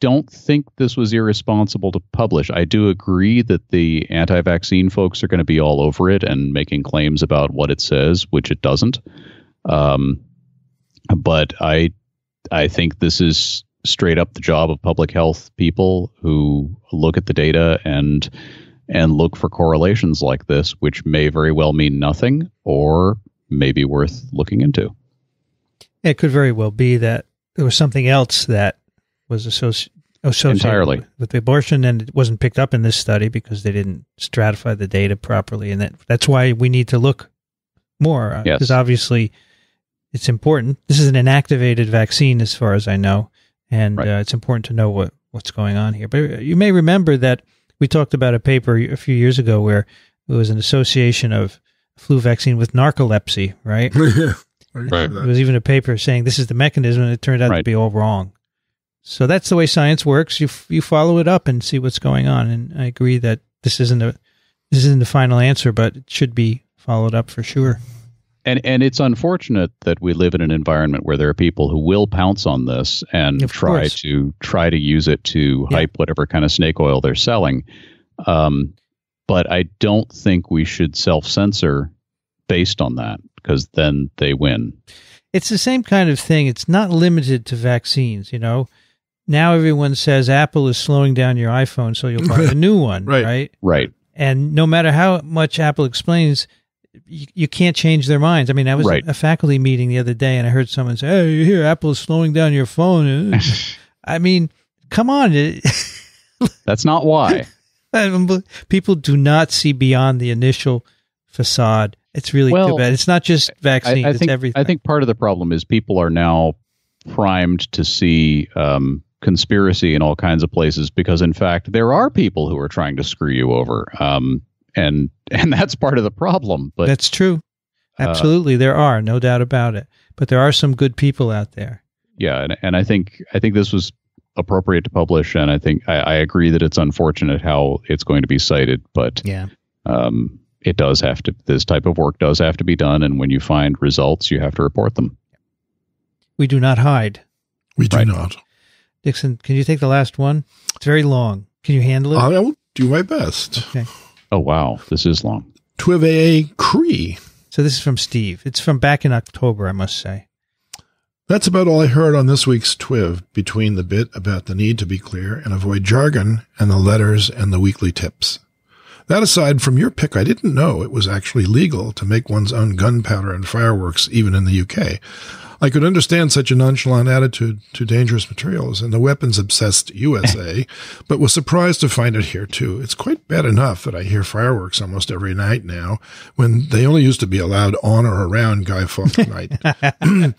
don't think this was irresponsible to publish. I do agree that the anti-vaccine folks are going to be all over it and making claims about what it says, which it doesn't. Um, but I I think this is straight up the job of public health people who look at the data and and look for correlations like this, which may very well mean nothing or may be worth looking into. It could very well be that there was something else that was associ- associated Entirely. with, the abortion, and it wasn't picked up in this study because they didn't stratify the data properly, and that that's why we need to look more uh, Yes. because obviously it's important. This is an inactivated vaccine, as far as I know, and Right. uh, it's important to know what what's going on here. But you may remember that we talked about a paper a few years ago where it was an association of flu vaccine with narcolepsy, right? Right. remember There was even a paper saying this is the mechanism, and it turned out to be all wrong. So that's the way science works. You f- you follow it up and see what's going on. And I agree that this isn't a this isn't the final answer, but it should be followed up for sure. And and it's unfortunate that we live in an environment where there are people who will pounce on this and Of try course. to try to use it to Yeah. hype whatever kind of snake oil they're selling. Um, but I don't think we should self censor based on that because then they win. It's the same kind of thing. It's not limited to vaccines. You know, now everyone says Apple is slowing down your iPhone, so you'll buy a new one, Right. right? Right. And no matter how much Apple explains, you, you can't change their minds. I mean, I was Right. at a faculty meeting the other day, and I heard someone say, "Hey, you hear Apple is slowing down your phone." I mean, come on. That's not why. People do not see beyond the initial facade. It's really Well, too bad. It's not just I, vaccines; I it's think everything. I think part of the problem is people are now primed to see um, conspiracy in all kinds of places because, in fact, there are people who are trying to screw you over, um, and and that's part of the problem. But that's true. uh, Absolutely, there are no doubt about it. But there are some good people out there. yeah, and, and I think I think this was appropriate to publish, and I think I, I agree that it's unfortunate how it's going to be cited, but Yeah. um, it does have to. This type of work does have to be done, and when you find results, you have to report them. We do not hide. We do Right. not. Dickson, can you take the last one? It's very long. Can you handle it? I will do my best. okay. Oh wow, this is long. Twivea Cree. So this is from Steve. It's from back in October, I must say. That's about all I heard on this week's Twiv between the bit about the need to be clear and avoid jargon and the letters and the weekly tips. That aside, from your pick, I didn't know it was actually legal to make one's own gunpowder and fireworks even in the UK. I could understand such a nonchalant attitude to dangerous materials in the weapons obsessed USA, but was surprised to find it here too. It's quite bad enough that I hear fireworks almost every night now when they only used to be allowed on or around Guy Fawkes night.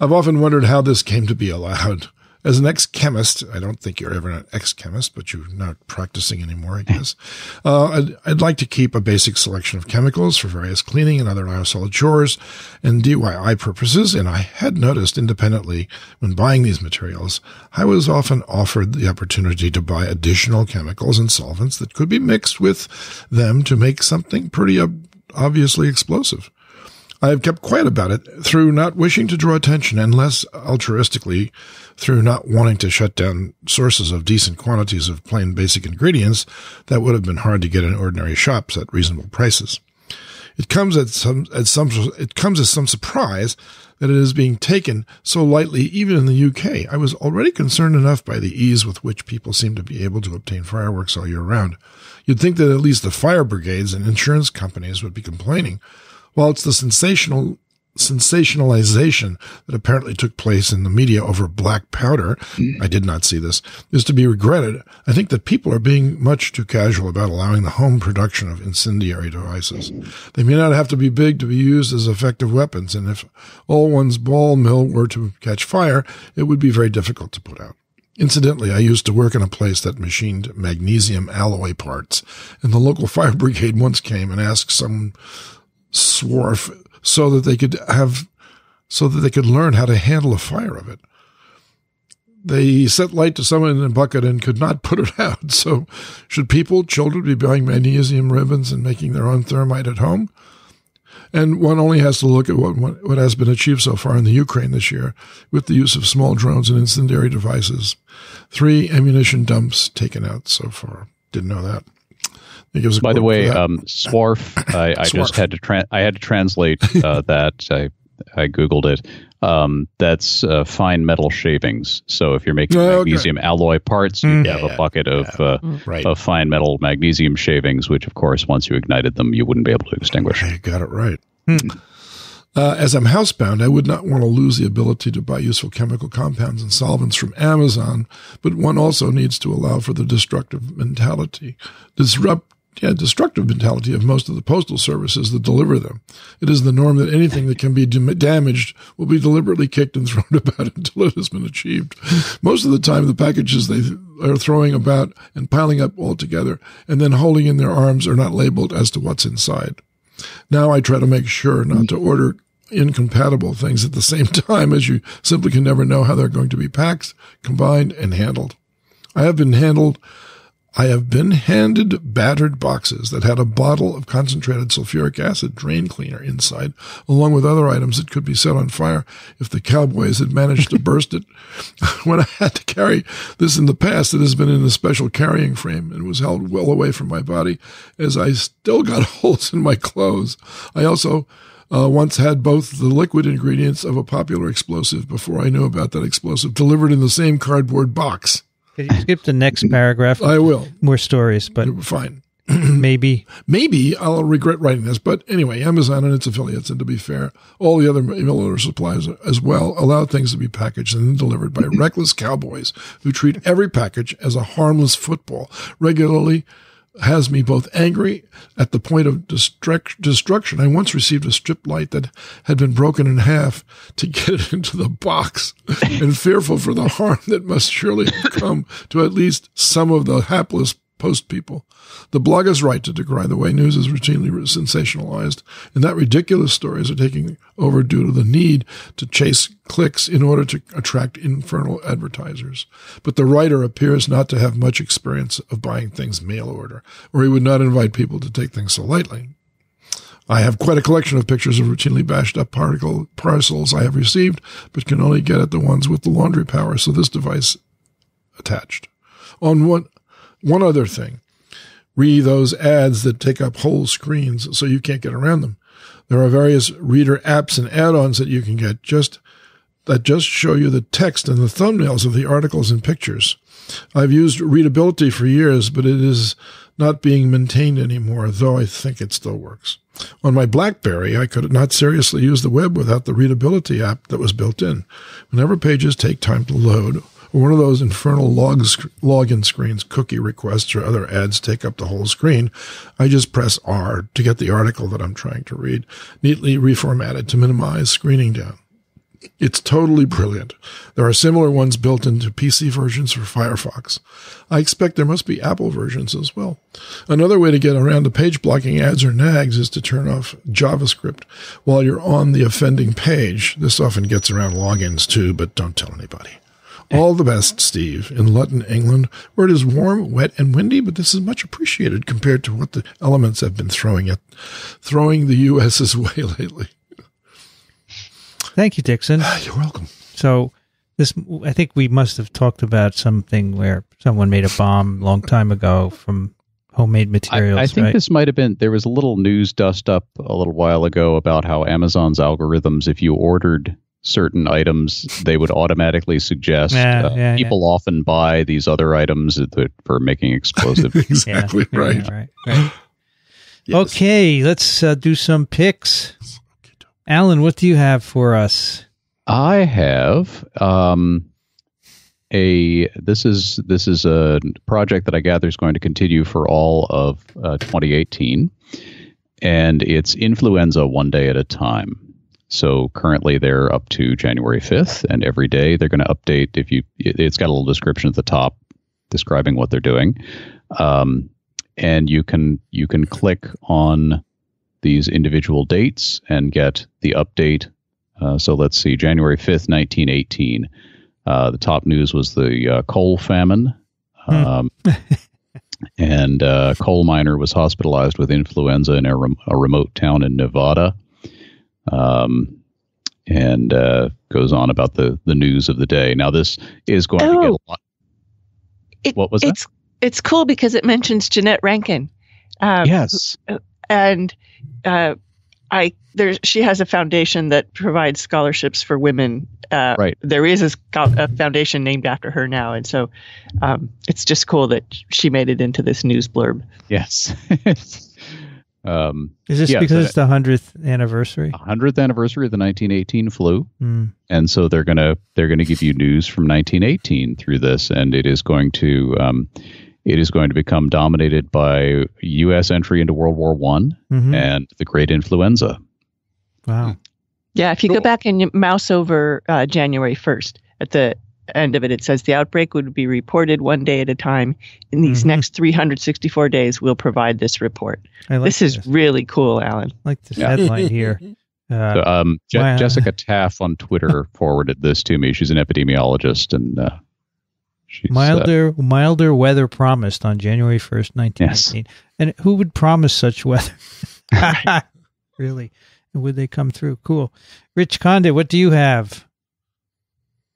I've often wondered how this came to be allowed. As an ex-chemist, I don't think you're ever an ex-chemist, but you're not practicing anymore, I guess. Uh, I'd, I'd like to keep a basic selection of chemicals for various cleaning and other household chores and DIY purposes. And I had noticed independently when buying these materials, I was often offered the opportunity to buy additional chemicals and solvents that could be mixed with them to make something pretty ob- obviously explosive. I have kept quiet about it through not wishing to draw attention and less altruistically through not wanting to shut down sources of decent quantities of plain basic ingredients that would have been hard to get in ordinary shops at reasonable prices. It comes at some, at some, it comes as some surprise that it is being taken so lightly even in the UK. I was already concerned enough by the ease with which people seem to be able to obtain fireworks all year round. You'd think that at least the fire brigades and insurance companies would be complaining, while it's the sensational sensationalization that apparently took place in the media over black powder, I did not see this, is to be regretted. I think that people are being much too casual about allowing the home production of incendiary devices. They may not have to be big to be used as effective weapons, and if all one's ball mill were to catch fire, it would be very difficult to put out. Incidentally, I used to work in a place that machined magnesium alloy parts, and the local fire brigade once came and asked some swarf so that they could have, so that they could learn how to handle a fire of it. They set light to someone in a bucket and could not put it out. So should people, children be buying magnesium ribbons and making their own thermite at home? And one only has to look at what, what has been achieved so far in the Ukraine this year with the use of small drones and incendiary devices. Three ammunition dumps taken out so far. Didn't know that. By the way, um, Swarf. I, I just had to tra- I had to translate uh, that. I I googled it. Um, that's uh, fine metal shavings. So if you're making oh, magnesium okay. alloy parts, you mm, have yeah, a bucket yeah, of uh, right. of fine metal magnesium shavings, which of course, once you ignited them, you wouldn't be able to extinguish. You got it right. Hmm. Uh, as I'm housebound, I would not want to lose the ability to buy useful chemical compounds and solvents from Amazon, but one also needs to allow for the destructive mentality, disrupt yeah, destructive mentality of most of the postal services that deliver them. It is the norm that anything that can be damaged will be deliberately kicked and thrown about until it has been achieved. Most of the time, the packages they are throwing about and piling up all together and then holding in their arms are not labeled as to what's inside. Now I try to make sure not to order incompatible things at the same time as you simply can never know how they're going to be packed, combined, and handled. I have been handled I have been handed battered boxes that had a bottle of concentrated sulfuric acid drain cleaner inside, along with other items that could be set on fire if the cowboys had managed to burst it. when I had to carry this in the past, it has been in a special carrying frame and was held well away from my body as I still got holes in my clothes. I also uh, once had both the liquid ingredients of a popular explosive before I knew about that explosive delivered in the same cardboard box. Could you skip the next paragraph? I will. More stories, but fine. maybe. Maybe I'll regret writing this, but anyway, Amazon and its affiliates, and to be fair, all the other mail order suppliers as well, allow things to be packaged and then delivered by reckless cowboys who treat every package as a harmless football, regularly has me both angry at the point of destruction. I once received a strip light that had been broken in half to get it into the box and fearful for the harm that must surely have come to at least some of the hapless post people. The blog is right to decry the way news is routinely sensationalized, and that ridiculous stories are taking over due to the need to chase clicks in order to attract infernal advertisers. But the writer appears not to have much experience of buying things mail order, or he would not invite people to take things so lightly. I have quite a collection of pictures of routinely bashed up particle parcels I have received, but can only get at the ones with the laundry power, so this device attached. On one one other thing, read those ads that take up whole screens so you can't get around them. There are various reader apps and add-ons that you can get just that just show you the text and the thumbnails of the articles and pictures. I've used readability for years, but it is not being maintained anymore, though I think it still works. On my BlackBerry, I could not seriously use the web without the readability app that was built in. Whenever pages take time to load one of those infernal log login screens, cookie requests or other ads take up the whole screen, I just press R to get the article that I'm trying to read, neatly reformatted to minimize screening down. It's totally brilliant. There are similar ones built into PC versions for Firefox. I expect there must be Apple versions as well. Another way to get around the page blocking ads or nags is to turn off JavaScript while you're on the offending page. This often gets around logins too, but don't tell anybody. All the best, Steve, in Luton, England, where it is warm, wet, and windy, but this is much appreciated compared to what the elements have been throwing at throwing the U.S.'s way lately. Thank you, Dickson. Ah, you're welcome. So this, I think we must have talked about something where someone made a bomb a long time ago from homemade materials. I, I think right? this might have been there was a little news dust up a little while ago about how Amazon's algorithms, if you ordered certain items, they would automatically suggest. Yeah, uh, yeah, people often buy these other items that, for making explosive. Exactly yeah, right. yeah, right. right. Yes. Okay, let's uh, do some picks. Alan, what do you have for us? I have um, a this is this is a project that I gather is going to continue for all of uh, 2018, and it's influenza one day at a time. So currently they're up to January 5th, and every day they're going to update. If you, it- it's got a little description at the top describing what they're doing, um, and you can you can click on these individual dates and get the update uh, so let's see, January 5th, 1918. Uh, the top news was the uh, coal famine. Um, and uh, a coal miner was hospitalized with influenza in a, rem- a remote town in Nevada. Um, and uh, goes on about the, the news of the day. Now, this is going to get a Oh. lot. It- What was that? it's it's cool because it mentions Jeannette Rankin. Um, yes. and uh, I there she has a foundation that provides scholarships for women. Uh, Right. There is a, a foundation named after her now, and so um, it's just cool that she made it into this news blurb. Yes. um, Is this Yeah, because so it's the hundredth anniversary? 100th anniversary of the 1918 flu. Mm. and so they're gonna they're gonna give you news from 1918 through this, and it is going to um, it is going to become dominated by U.S. entry into World War One hmm and the Great Influenza. Wow. Yeah, if you Cool. go back and you mouse over uh, January 1st, at the end of it, it says the outbreak would be reported one day at a time. In these Mhm. next 364 days, we'll provide this report. I like this this, is really cool, Alan. like this Yeah. headline here. Uh, So, um, Je- wow. Jessica Taff on Twitter forwarded this to me. She's an epidemiologist, and uh, she's uh, milder milder weather promised on January first, nineteen eighteen. And who would promise such weather? really? And would they come through? Cool. Rich Condit, what do you have?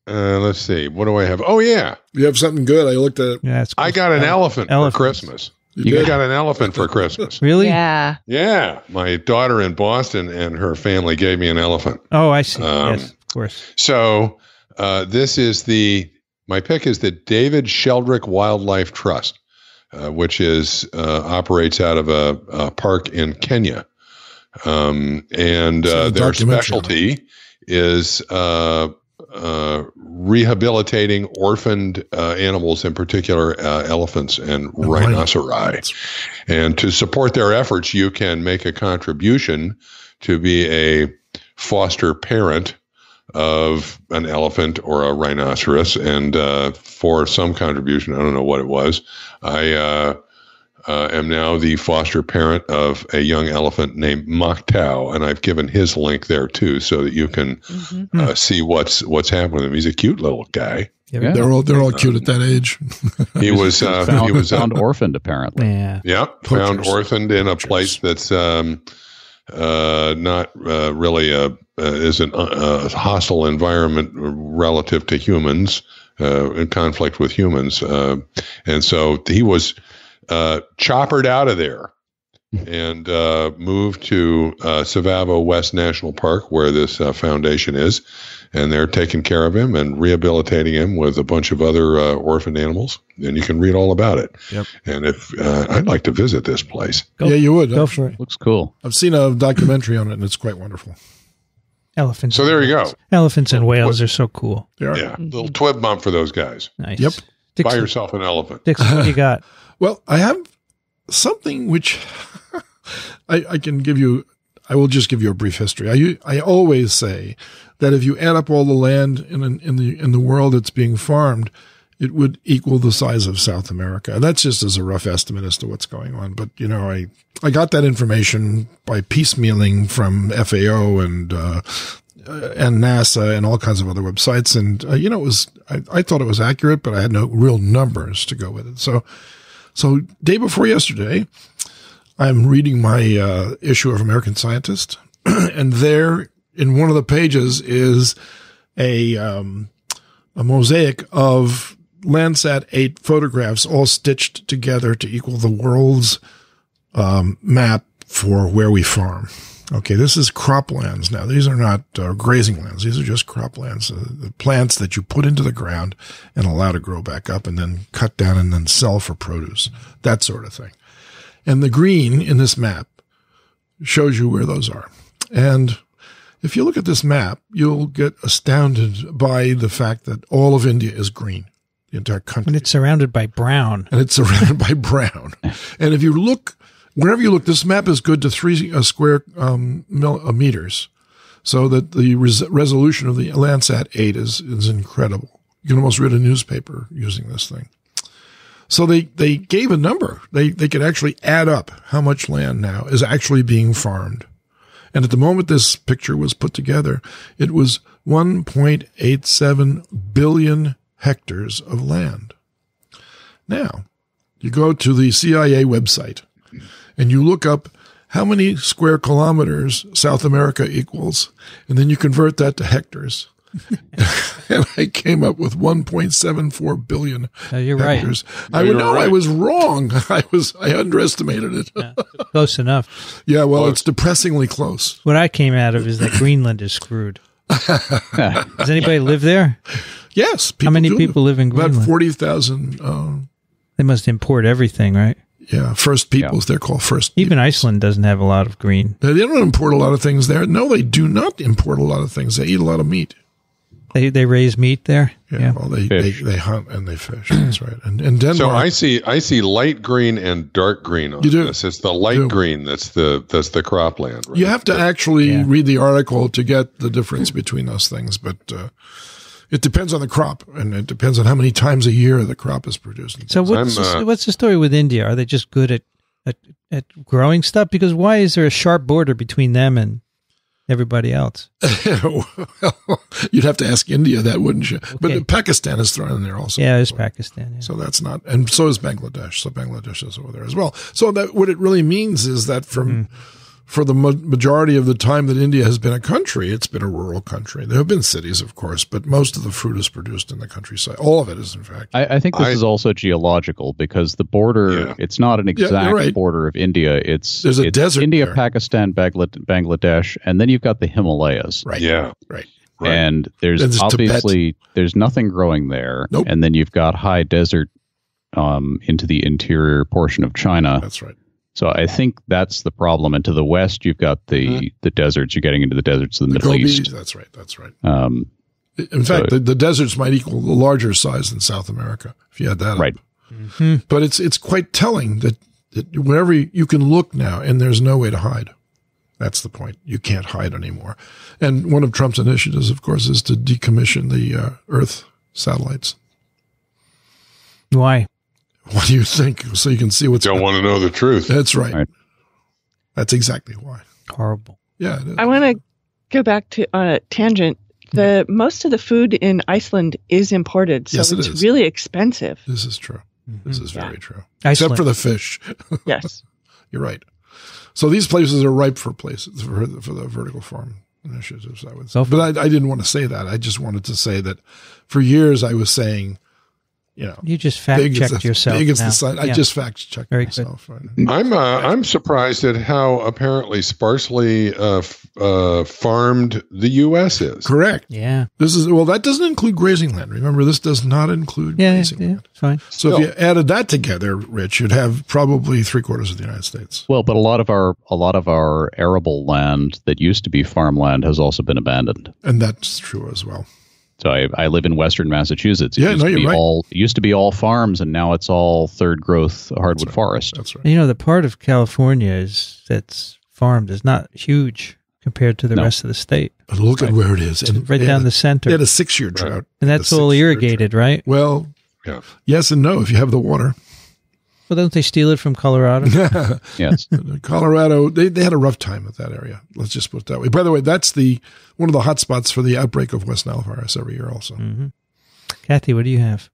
Uh, let's see. What do I have? Oh yeah, You have something good. I looked at it. Yeah, it's I got an elephant Elephants. for Christmas. You You got an elephant for Christmas. Really? Yeah. Yeah, my daughter in Boston and her family gave me an elephant. Oh, I see. Um, yes, of course. So uh, this is the my pick is the David Sheldrick Wildlife Trust, uh, which is uh, operates out of a, a park in Kenya, um, and uh, their specialty is uh, uh, rehabilitating orphaned uh, animals, in particular uh, elephants and rhinoceri. And to support their efforts, you can make a contribution to be a foster parent of an elephant or a rhinoceros. And uh, for some contribution, I don't know what it was, I uh, am now the foster parent of a young elephant named Moktau, and I've given his link there too, so that you can Mhm. uh, see what's what's happening with him. He's a cute little guy. Yeah. They're all they're all cute at that age. He was uh, found, he was uh, found orphaned apparently. Yeah. Yep, found Poachers. orphaned in a Poachers. place that's um, uh, not uh, really a uh, is an uh, a hostile environment relative to humans, uh, in conflict with humans, uh, and so he was uh, choppered out of there and uh, moved to uh, Tsavo West National Park, where this uh, foundation is, and they're taking care of him and rehabilitating him with a bunch of other uh, orphaned animals. And you can read all about it. Yep. And if uh, I'd like to visit this place, Go- yeah, you would. Go for it. Looks cool. I've seen a documentary on it, and it's quite wonderful. Elephants. so there you go. Elephants and whales are so cool. They are. Yeah, little twib bump for those guys. Nice. Yep. Buy yourself an elephant. Dickson, what you got? Well, I have something which I, I can give you. I will just give you a brief history. I I always say that if you add up all the land in in the in the world that's being farmed, it would equal the size of South America. That's just as a rough estimate as to what's going on. But you know, I I got that information by piecemealing from FAO and. Uh, uh, and NASA and all kinds of other websites, and uh, you know, it was I, I thought it was accurate, but I had no real numbers to go with it. So, so day before yesterday, I'm reading my uh, issue of American Scientist, and there in one of the pages is a um, a mosaic of Landsat 8 photographs all stitched together to equal the world's um, map for where we farm. Okay, this is croplands now. These are not uh, grazing lands. These are just croplands, uh, the plants that you put into the ground and allow to grow back up and then cut down and then sell for produce, that sort of thing. And the green in this map shows you where those are. And if you look at this map, you'll get astounded by the fact that all of India is green, the entire country. And it's surrounded by brown. and it's surrounded by brown. And if you look, wherever you look, this map is good to three uh, square um, mil- uh, meters, so that the res- resolution of the Landsat 8 is, is incredible. You can almost read a newspaper using this thing. So they, they gave a number. They, they could actually add up how much land now is actually being farmed. And at the moment this picture was put together, it was 1.87 billion hectares of land. Now, you go to the CIA website and you look up how many square kilometers South America equals, and then you convert that to hectares. and I came up with 1.74 billion you're right. hectares. I you're would know I was wrong. I was I underestimated it. Yeah, Close enough. Yeah, well, it's depressingly close. What I came out of is that Greenland is screwed. Does anybody live there? Yes, How many do people live in Greenland? About Greenland? forty thousand. Uh, They must import everything, right? Yeah, first peoples. They're called first. Even Iceland doesn't have a lot of green. They don't import a lot of things there. No, they do not import a lot of things. They eat a lot of meat. They they raise meat there. Yeah, Yeah. well, they, they they hunt and they fish. That's right. And and Denmark. So I see I see light green and dark green on You do. this. It's the light do. green that's the that's the cropland. Right? you have to actually Yeah. read the article to get the difference between those things, but uh, it depends on the crop, and it depends on how many times a year the crop is produced. So what's I'm, the, uh, what's the story with India? Are they just good at, at at growing stuff? Because why is there a sharp border between them and everybody else? well, you'd have to ask India that, wouldn't you? Okay. But Pakistan is thrown in there also. Yeah, it's Pakistan. Yeah. So that's not, and so is Bangladesh. So Bangladesh is over there as well. So that what it really means is that from Mm-hmm. For the majority of the time that India has been a country, it's been a rural country. There have been cities, of course, but most of the fruit is produced in the countryside. All of it is, in fact. I, I think this I- is also geological because the border, Yeah. it's not an you're exact right. border of India. It's, There's a it's desert India, there. Pakistan, Bangladesh, and then you've got the Himalayas. right. Yeah. Right. Right. And there's, And there's Tibet. obviously there's nothing growing there. Nope. And then you've got high desert um, into the interior portion of China. That's right. So I think that's the problem. And to the west, you've got the the deserts. You're getting into the deserts of the, The Middle Gobi, East. that's right. That's right. Um, In fact, So- the, the deserts might equal the larger size than South America if you had that. up. Right. But it's it's quite telling that, that wherever you, you can look now, and there's no way to hide. That's the point. You can't hide anymore. And one of Trump's initiatives, of course, is to decommission the uh, Earth satellites. Why? What do you think? So you can see what's. Don't want to know the truth. That's right. Right. That's exactly why. Horrible. Yeah. it is. I want to go back to on a tangent. The most of the food in Iceland is imported, so Yes, it it's is. really expensive. This is true. Mm-hmm. This is Yeah. very true. Iceland. Except for the fish. Yes. You're right. So these places are ripe for places for, for the vertical farm initiatives. I would say, Go but I, I didn't want to say that. I just wanted to say that for years I was saying, you know, You just fact checked the, yourself. Big now. the sign. I Yeah. just fact checked myself. Right? I'm uh, I'm surprised at how apparently sparsely uh, f- uh, farmed the U.S. is. Correct. Yeah. This is well. That doesn't include grazing land. Remember, this does not include Yeah. grazing Yeah. land. Fine. So if you added that together, Rich, you'd have probably three quarters of the United States. well, but a lot of our a lot of our arable land that used to be farmland has also been abandoned. And that's true as well. So I, I live in Western Massachusetts. It Yeah, used no, to you're be right. all it used to be all farms, and now it's all third growth hardwood forest. That's right. You know, the part of California is that's farmed is not huge compared to the No. rest of the state. But look at where it is. And Right they down had- the center. They had a six-year drought. and that's all six-year irrigated, right? Well, Yeah. yes and no if you have the water. Well, don't they steal it from Colorado? Yes. Colorado, they, they had a rough time with that area. Let's just put it that way. By the way, that's the one of the hot spots for the outbreak of West Nile virus every year also. hmm Kathy, what do you have?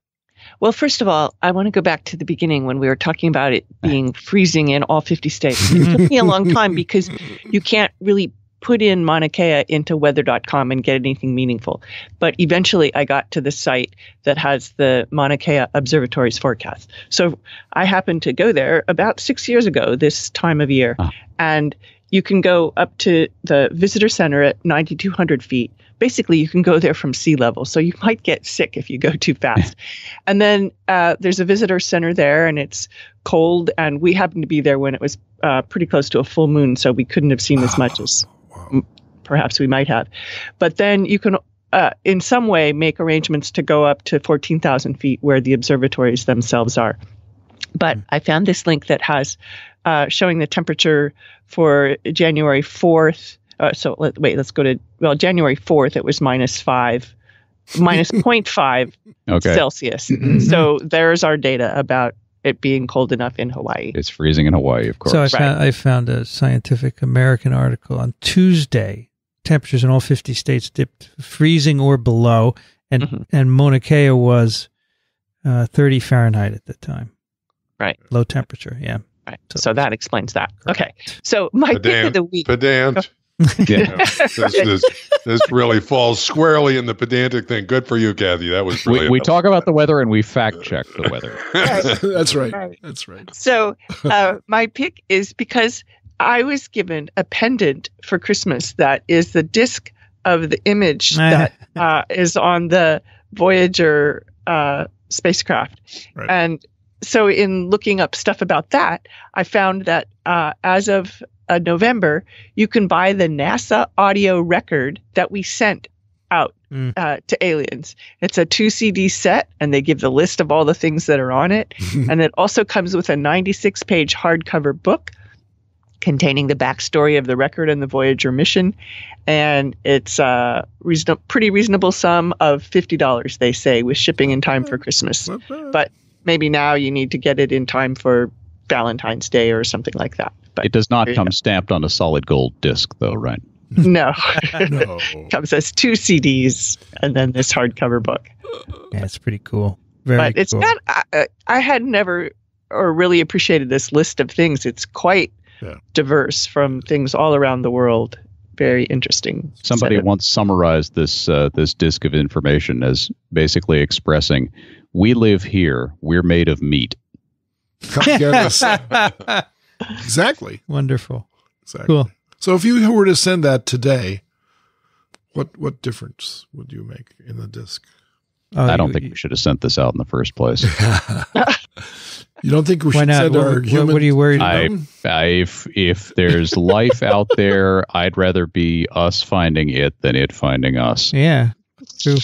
Well, first of all, I want to go back to the beginning when we were talking about it being freezing in all 50 states. It took me a long time because you can't really put in Mauna Kea into weather.com and get anything meaningful. But eventually I got to the site that has the Mauna Kea Observatory's forecast. So I happened to go there about six years ago, this time of year. Ah. And you can go up to the visitor center at 9,200 feet. Basically, you can go there from sea level. So you might get sick if you go too fast. and then uh, there's a visitor center there, and it's cold. And we happened to be there when it was uh, pretty close to a full moon. So we couldn't have seen as much as. Perhaps we might have. But then you can, uh, in some way, make arrangements to go up to 14,000 feet where the observatories themselves are. But I found this link that has uh, showing the temperature for January 4th. Uh, so let, wait, let's go to, well, January 4th, it was minus five, minus 0.5 Okay. Celsius. Mm-hmm. So there's our data about it being cold enough in Hawaii. It's freezing in Hawaii, of course. So I found, I found a Scientific American article on Tuesday. Temperatures in all 50 states dipped freezing or below, and Mhm. and Mauna Kea was uh, 30 Fahrenheit at the time. Right. Low temperature. Yeah. Right. So- So that explains that. Okay. So my pick of Pedant. the week. Pedant. Yeah. this, this, this really falls squarely in the pedantic thing. Good for you, Kathy. That was we, brilliant. we talk about the weather and we fact check the weather. That's right. Right. That's right. So uh, my pick is because I was given a pendant for Christmas that is the disc of the image that uh, is on the Voyager uh, spacecraft. Right. And so, in looking up stuff about that, I found that uh, as of uh, November, you can buy the NASA audio record that we sent out Mm. uh, to aliens. It's a two CD set, and they give the list of all the things that are on it. and it also comes with a 96 page hardcover book containing the backstory of the record and the Voyager mission. And it's a reason- pretty reasonable sum of $50, they say, with shipping in time for Christmas. But maybe now you need to get it in time for Valentine's Day or something like that. But It does not come go. stamped on a solid gold disc, though, right? no, no. comes as two CDs and then this hardcover book. Yeah, it's pretty cool. Very but it's cool. not. I, I had never or really appreciated this list of things. It's quite Yeah. diverse from things all around the world. Very interesting. Somebody once summarized this uh, this disc of information as basically expressing, "We live here. We're made of meat." Come get us. exactly. Wonderful. Exactly. Cool. So if you were to send that today, what what difference would you make in the disc? Oh, I don't you- think we should have sent this out in the first place. you don't think we Why should not? send What, our what- human? what are you worried I, about? I, if if there's life out there, I'd rather be us finding it than it finding us. Yeah. True.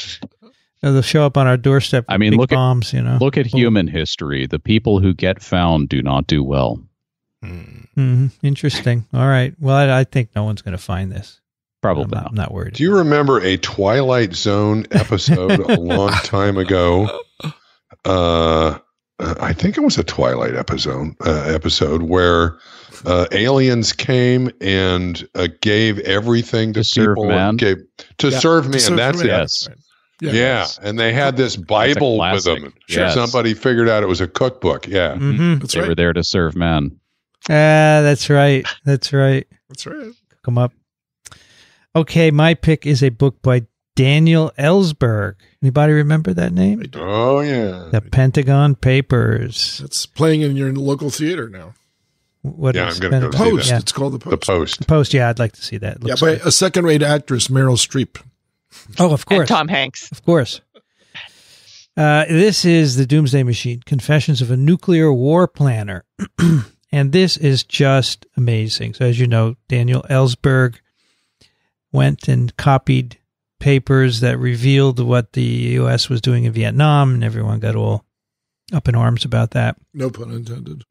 Uh, They'll show up on our doorstep. I mean, big look at- bombs, you know. Look at human history. The people who get found do not do well. Hmm. hmm Interesting. All right. Well, I, I think no one's going to find this. I'm Probably not, not. I'm not worried. Do you remember a Twilight Zone episode a long time ago? Uh, I think it was a Twilight episode uh, episode where uh, aliens came and uh, gave everything to, To serve people. man? and Gave, to Yeah, serve to man. serve that's man. it. Yes. Right. Yeah. Yeah. and they had this Bible with classic. them. Yes. Somebody figured out it was a cookbook. Yeah. hmm That's They right. were there to serve man. Ah, that's right. That's right. That's right. Come up. Okay, my pick is a book by Daniel Ellsberg. Anybody remember that name? Oh yeah. The Pentagon Papers. It's playing in your local theater now. What Yeah, is I'm gonna go Pentagon- see Post. Yeah. It's called the Post. The Post. Post. The Post. Yeah, I'd like to see that. Yeah, Looks by like- a second-rate actress, Meryl Streep. Oh, of and course. Tom Hanks. Of course. Uh, this is the Doomsday Machine Confessions of a Nuclear War Planner. and this is just amazing. So, as you know, Daniel Ellsberg went and copied papers that revealed what the U.S. was doing in Vietnam, and everyone got all up in arms about that. No pun intended.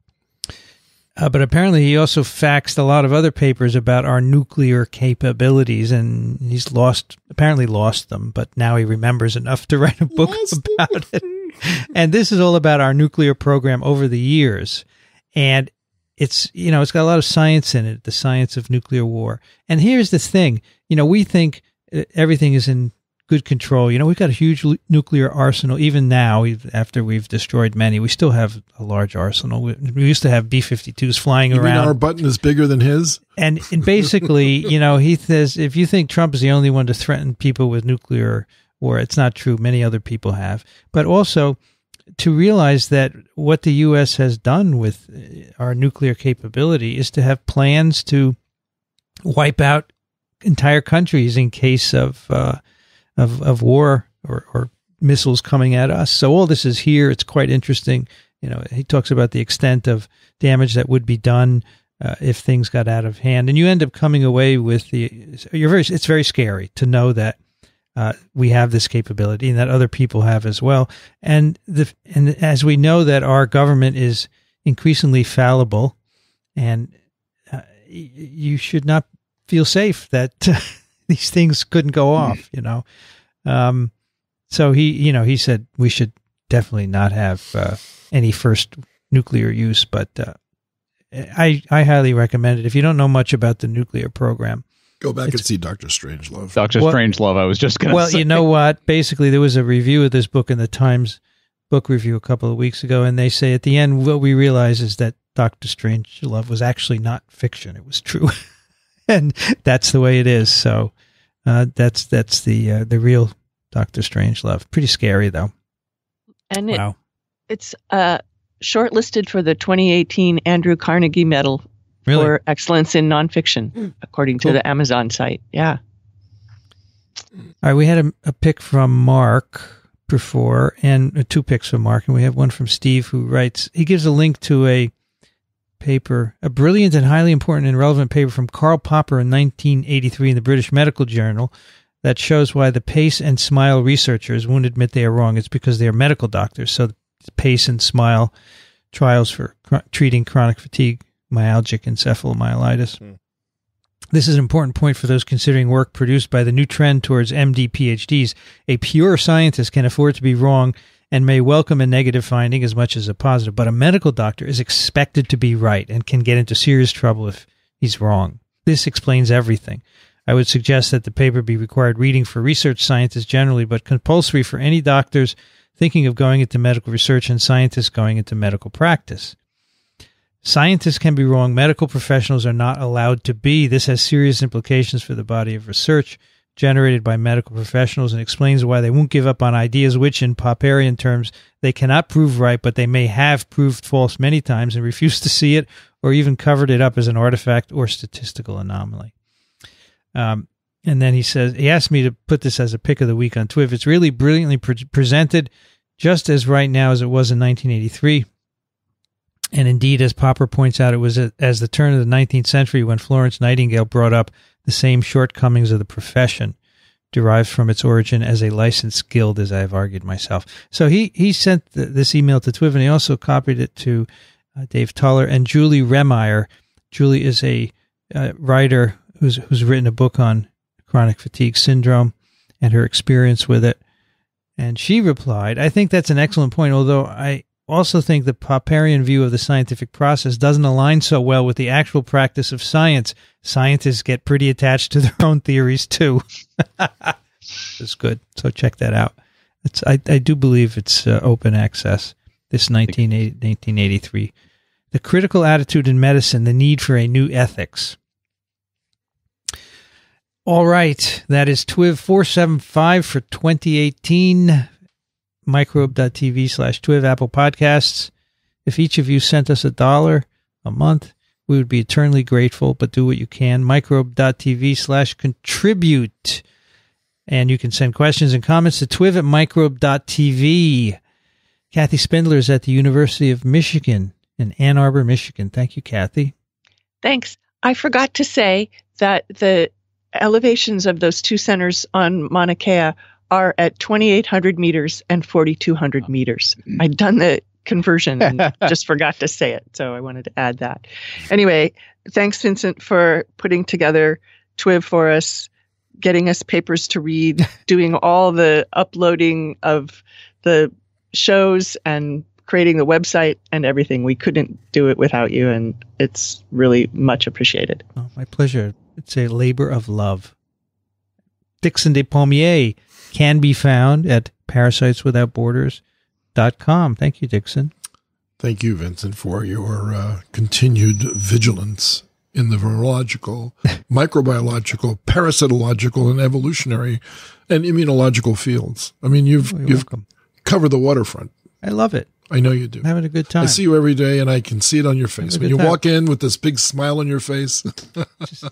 Uh, but apparently, he also faxed a lot of other papers about our nuclear capabilities, and he's lost, apparently lost them. But now he remembers enough to write a book about it. And this is all about our nuclear program over the years, and it's you know it's got a lot of science in it, the science of nuclear war. And here's the thing, you know, we think uh, everything is in good control. You know, we've got a huge l- nuclear arsenal. Even now, we've- after we've destroyed many, we still have a large arsenal. We, we used to have B 52s flying You mean around. our button is bigger than his? and, and basically, you know, he says if you think Trump is the only one to threaten people with nuclear war, it's not true. Many other people have. But also to realize that what the U.S. has done with uh, our nuclear capability is to have plans to wipe out entire countries in case of uh, of, of war or, or missiles coming at us. So all this is here. It's quite interesting. You know, he talks about the extent of damage that would be done uh, if things got out of hand, and you end up coming away with the. You're very. It's very scary to know that uh, we have this capability and that other people have as well. And the and as we know that our government is increasingly fallible, and uh, you should not feel safe that these things couldn't go off. You know, um, so he you know he said we should definitely not have uh, any first nuclear use, but. Uh, I, I highly recommend it. If you don't know much about the nuclear program, Go back and see Doctor Strangelove. Doctor Well- Strangelove. I was just going to well, say. you know what? Basically, there was a review of this book in the Times book review a couple of weeks ago, and they say at the end, what we realize is that Doctor Strangelove was actually not fiction; it was true, and that's the way it is. So uh, that's that's the uh, the real Doctor Strangelove. Pretty scary though. And it, Wow, it's uh, shortlisted for the 2018 Andrew Carnegie Medal really? for excellence in nonfiction, according to the Amazon site. Yeah. All right, we had a, a pick from Mark before, and uh, two picks from Mark, and we have one from Steve who writes. He gives a link to a paper, a brilliant and highly important and relevant paper from Karl Popper in 1983 in the British Medical Journal that shows why the PACE and SMILE researchers won't admit they are wrong. It's because they are medical doctors. So, the PACE and SMILE trials for chr- treating chronic fatigue, myalgic encephalomyelitis. Hmm. This is an important point for those considering work produced by the new trend towards MD PhDs. A pure scientist can afford to be wrong and may welcome a negative finding as much as a positive, but a medical doctor is expected to be right and can get into serious trouble if he's wrong. This explains everything. I would suggest that the paper be required reading for research scientists generally, but compulsory for any doctors thinking of going into medical research and scientists going into medical practice. Scientists can be wrong. Medical professionals are not allowed to be. This has serious implications for the body of research generated by medical professionals and explains why they won't give up on ideas which, in Popperian terms, they cannot prove right, but they may have proved false many times and refuse to see it or even covered it up as an artifact or statistical anomaly. Um, and then he says, he asked me to put this as a pick of the week on Twitter. It's really brilliantly pre- presented, just as right now as it was in 1983. And indeed, as Popper points out, it was as the turn of the 19th century when Florence Nightingale brought up the same shortcomings of the profession derived from its origin as a licensed guild, as I've argued myself. So he, he sent th this email to Twiv and he also copied it to uh, Dave Tuller and Julie Rehmeyer. Julie is a uh, writer who's, who's written a book on chronic fatigue syndrome and her experience with it. And she replied, I think that's an excellent point, although I also think the Popperian view of the scientific process doesn't align so well with the actual practice of science. Scientists get pretty attached to their own theories too. it's good. So check that out. It's I, I do believe it's uh, open access. This 1980, 1983. The critical attitude in medicine, the need for a new ethics. All right, that is TWIV 475 for 2018 microbe.tv slash twiv apple podcasts. If each of you sent us a dollar a month we would be eternally grateful but do what you can. microbe.tv slash contribute. And you can send questions and comments to twiv at microbe.tv kathy spindler is at the university of michigan in ann arbor michigan. Thank you kathy. Thanks. I forgot to say that the elevations of those two centers on Mauna Kea are at 2,800 meters and 4,200 meters. I'd done the conversion and just forgot to say it. So I wanted to add that. Anyway, thanks, Vincent, for putting together TWIV for us, getting us papers to read, doing all the uploading of the shows and creating the website and everything. We couldn't do it without you, and it's really much appreciated. oh, my pleasure it's a labor of love dickson despommier can be found at parasiteswithoutborders.com. Thank you, Dickson. Thank you, Vincent, for your uh, continued vigilance in the virological, microbiological, parasitological, and evolutionary and immunological fields. I mean, you've You're you've welcome. covered the waterfront. I love it. I know you do. I'm having a good time. I see you every day, and I can see it on your face when you time. walk in with this big smile on your face.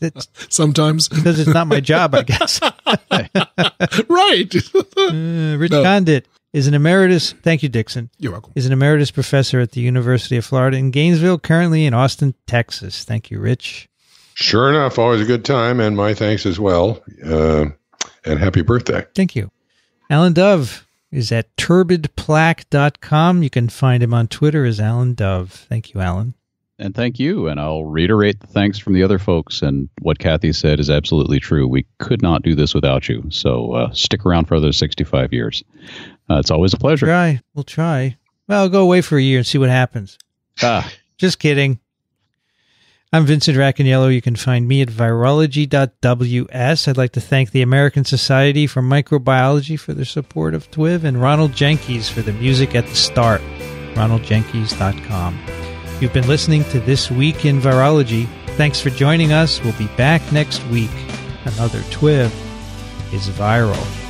Just- Sometimes, because it's not my job, I guess. right? Uh, Rich No. Condit is an emeritus. Thank you, Dickson. You're welcome. Is an emeritus professor at the University of Florida in Gainesville, currently in Austin, Texas. Thank you, Rich. Sure enough, always a good time, and my thanks as well. Uh, and happy birthday. Thank you. Alan Dove is at turbidplaque.com. You can find him on Twitter as Alan Dove. Thank you, Alan. And thank you. And I'll reiterate the thanks from the other folks. And what Kathy said is absolutely true. We could not do this without you. So uh, stick around for other 65 years. Uh, it's always a pleasure. Try. We'll try. Well, I'll go away for a year and see what happens. Ah, Just kidding. I'm Vincent Racaniello. You can find me at virology.ws. I'd like to thank the American Society for Microbiology for their support of TWIV and Ronald Jenkins for the music at the start. RonaldJenkins.com. You've been listening to This Week in Virology. Thanks for joining us. We'll be back next week. Another TWIV is viral.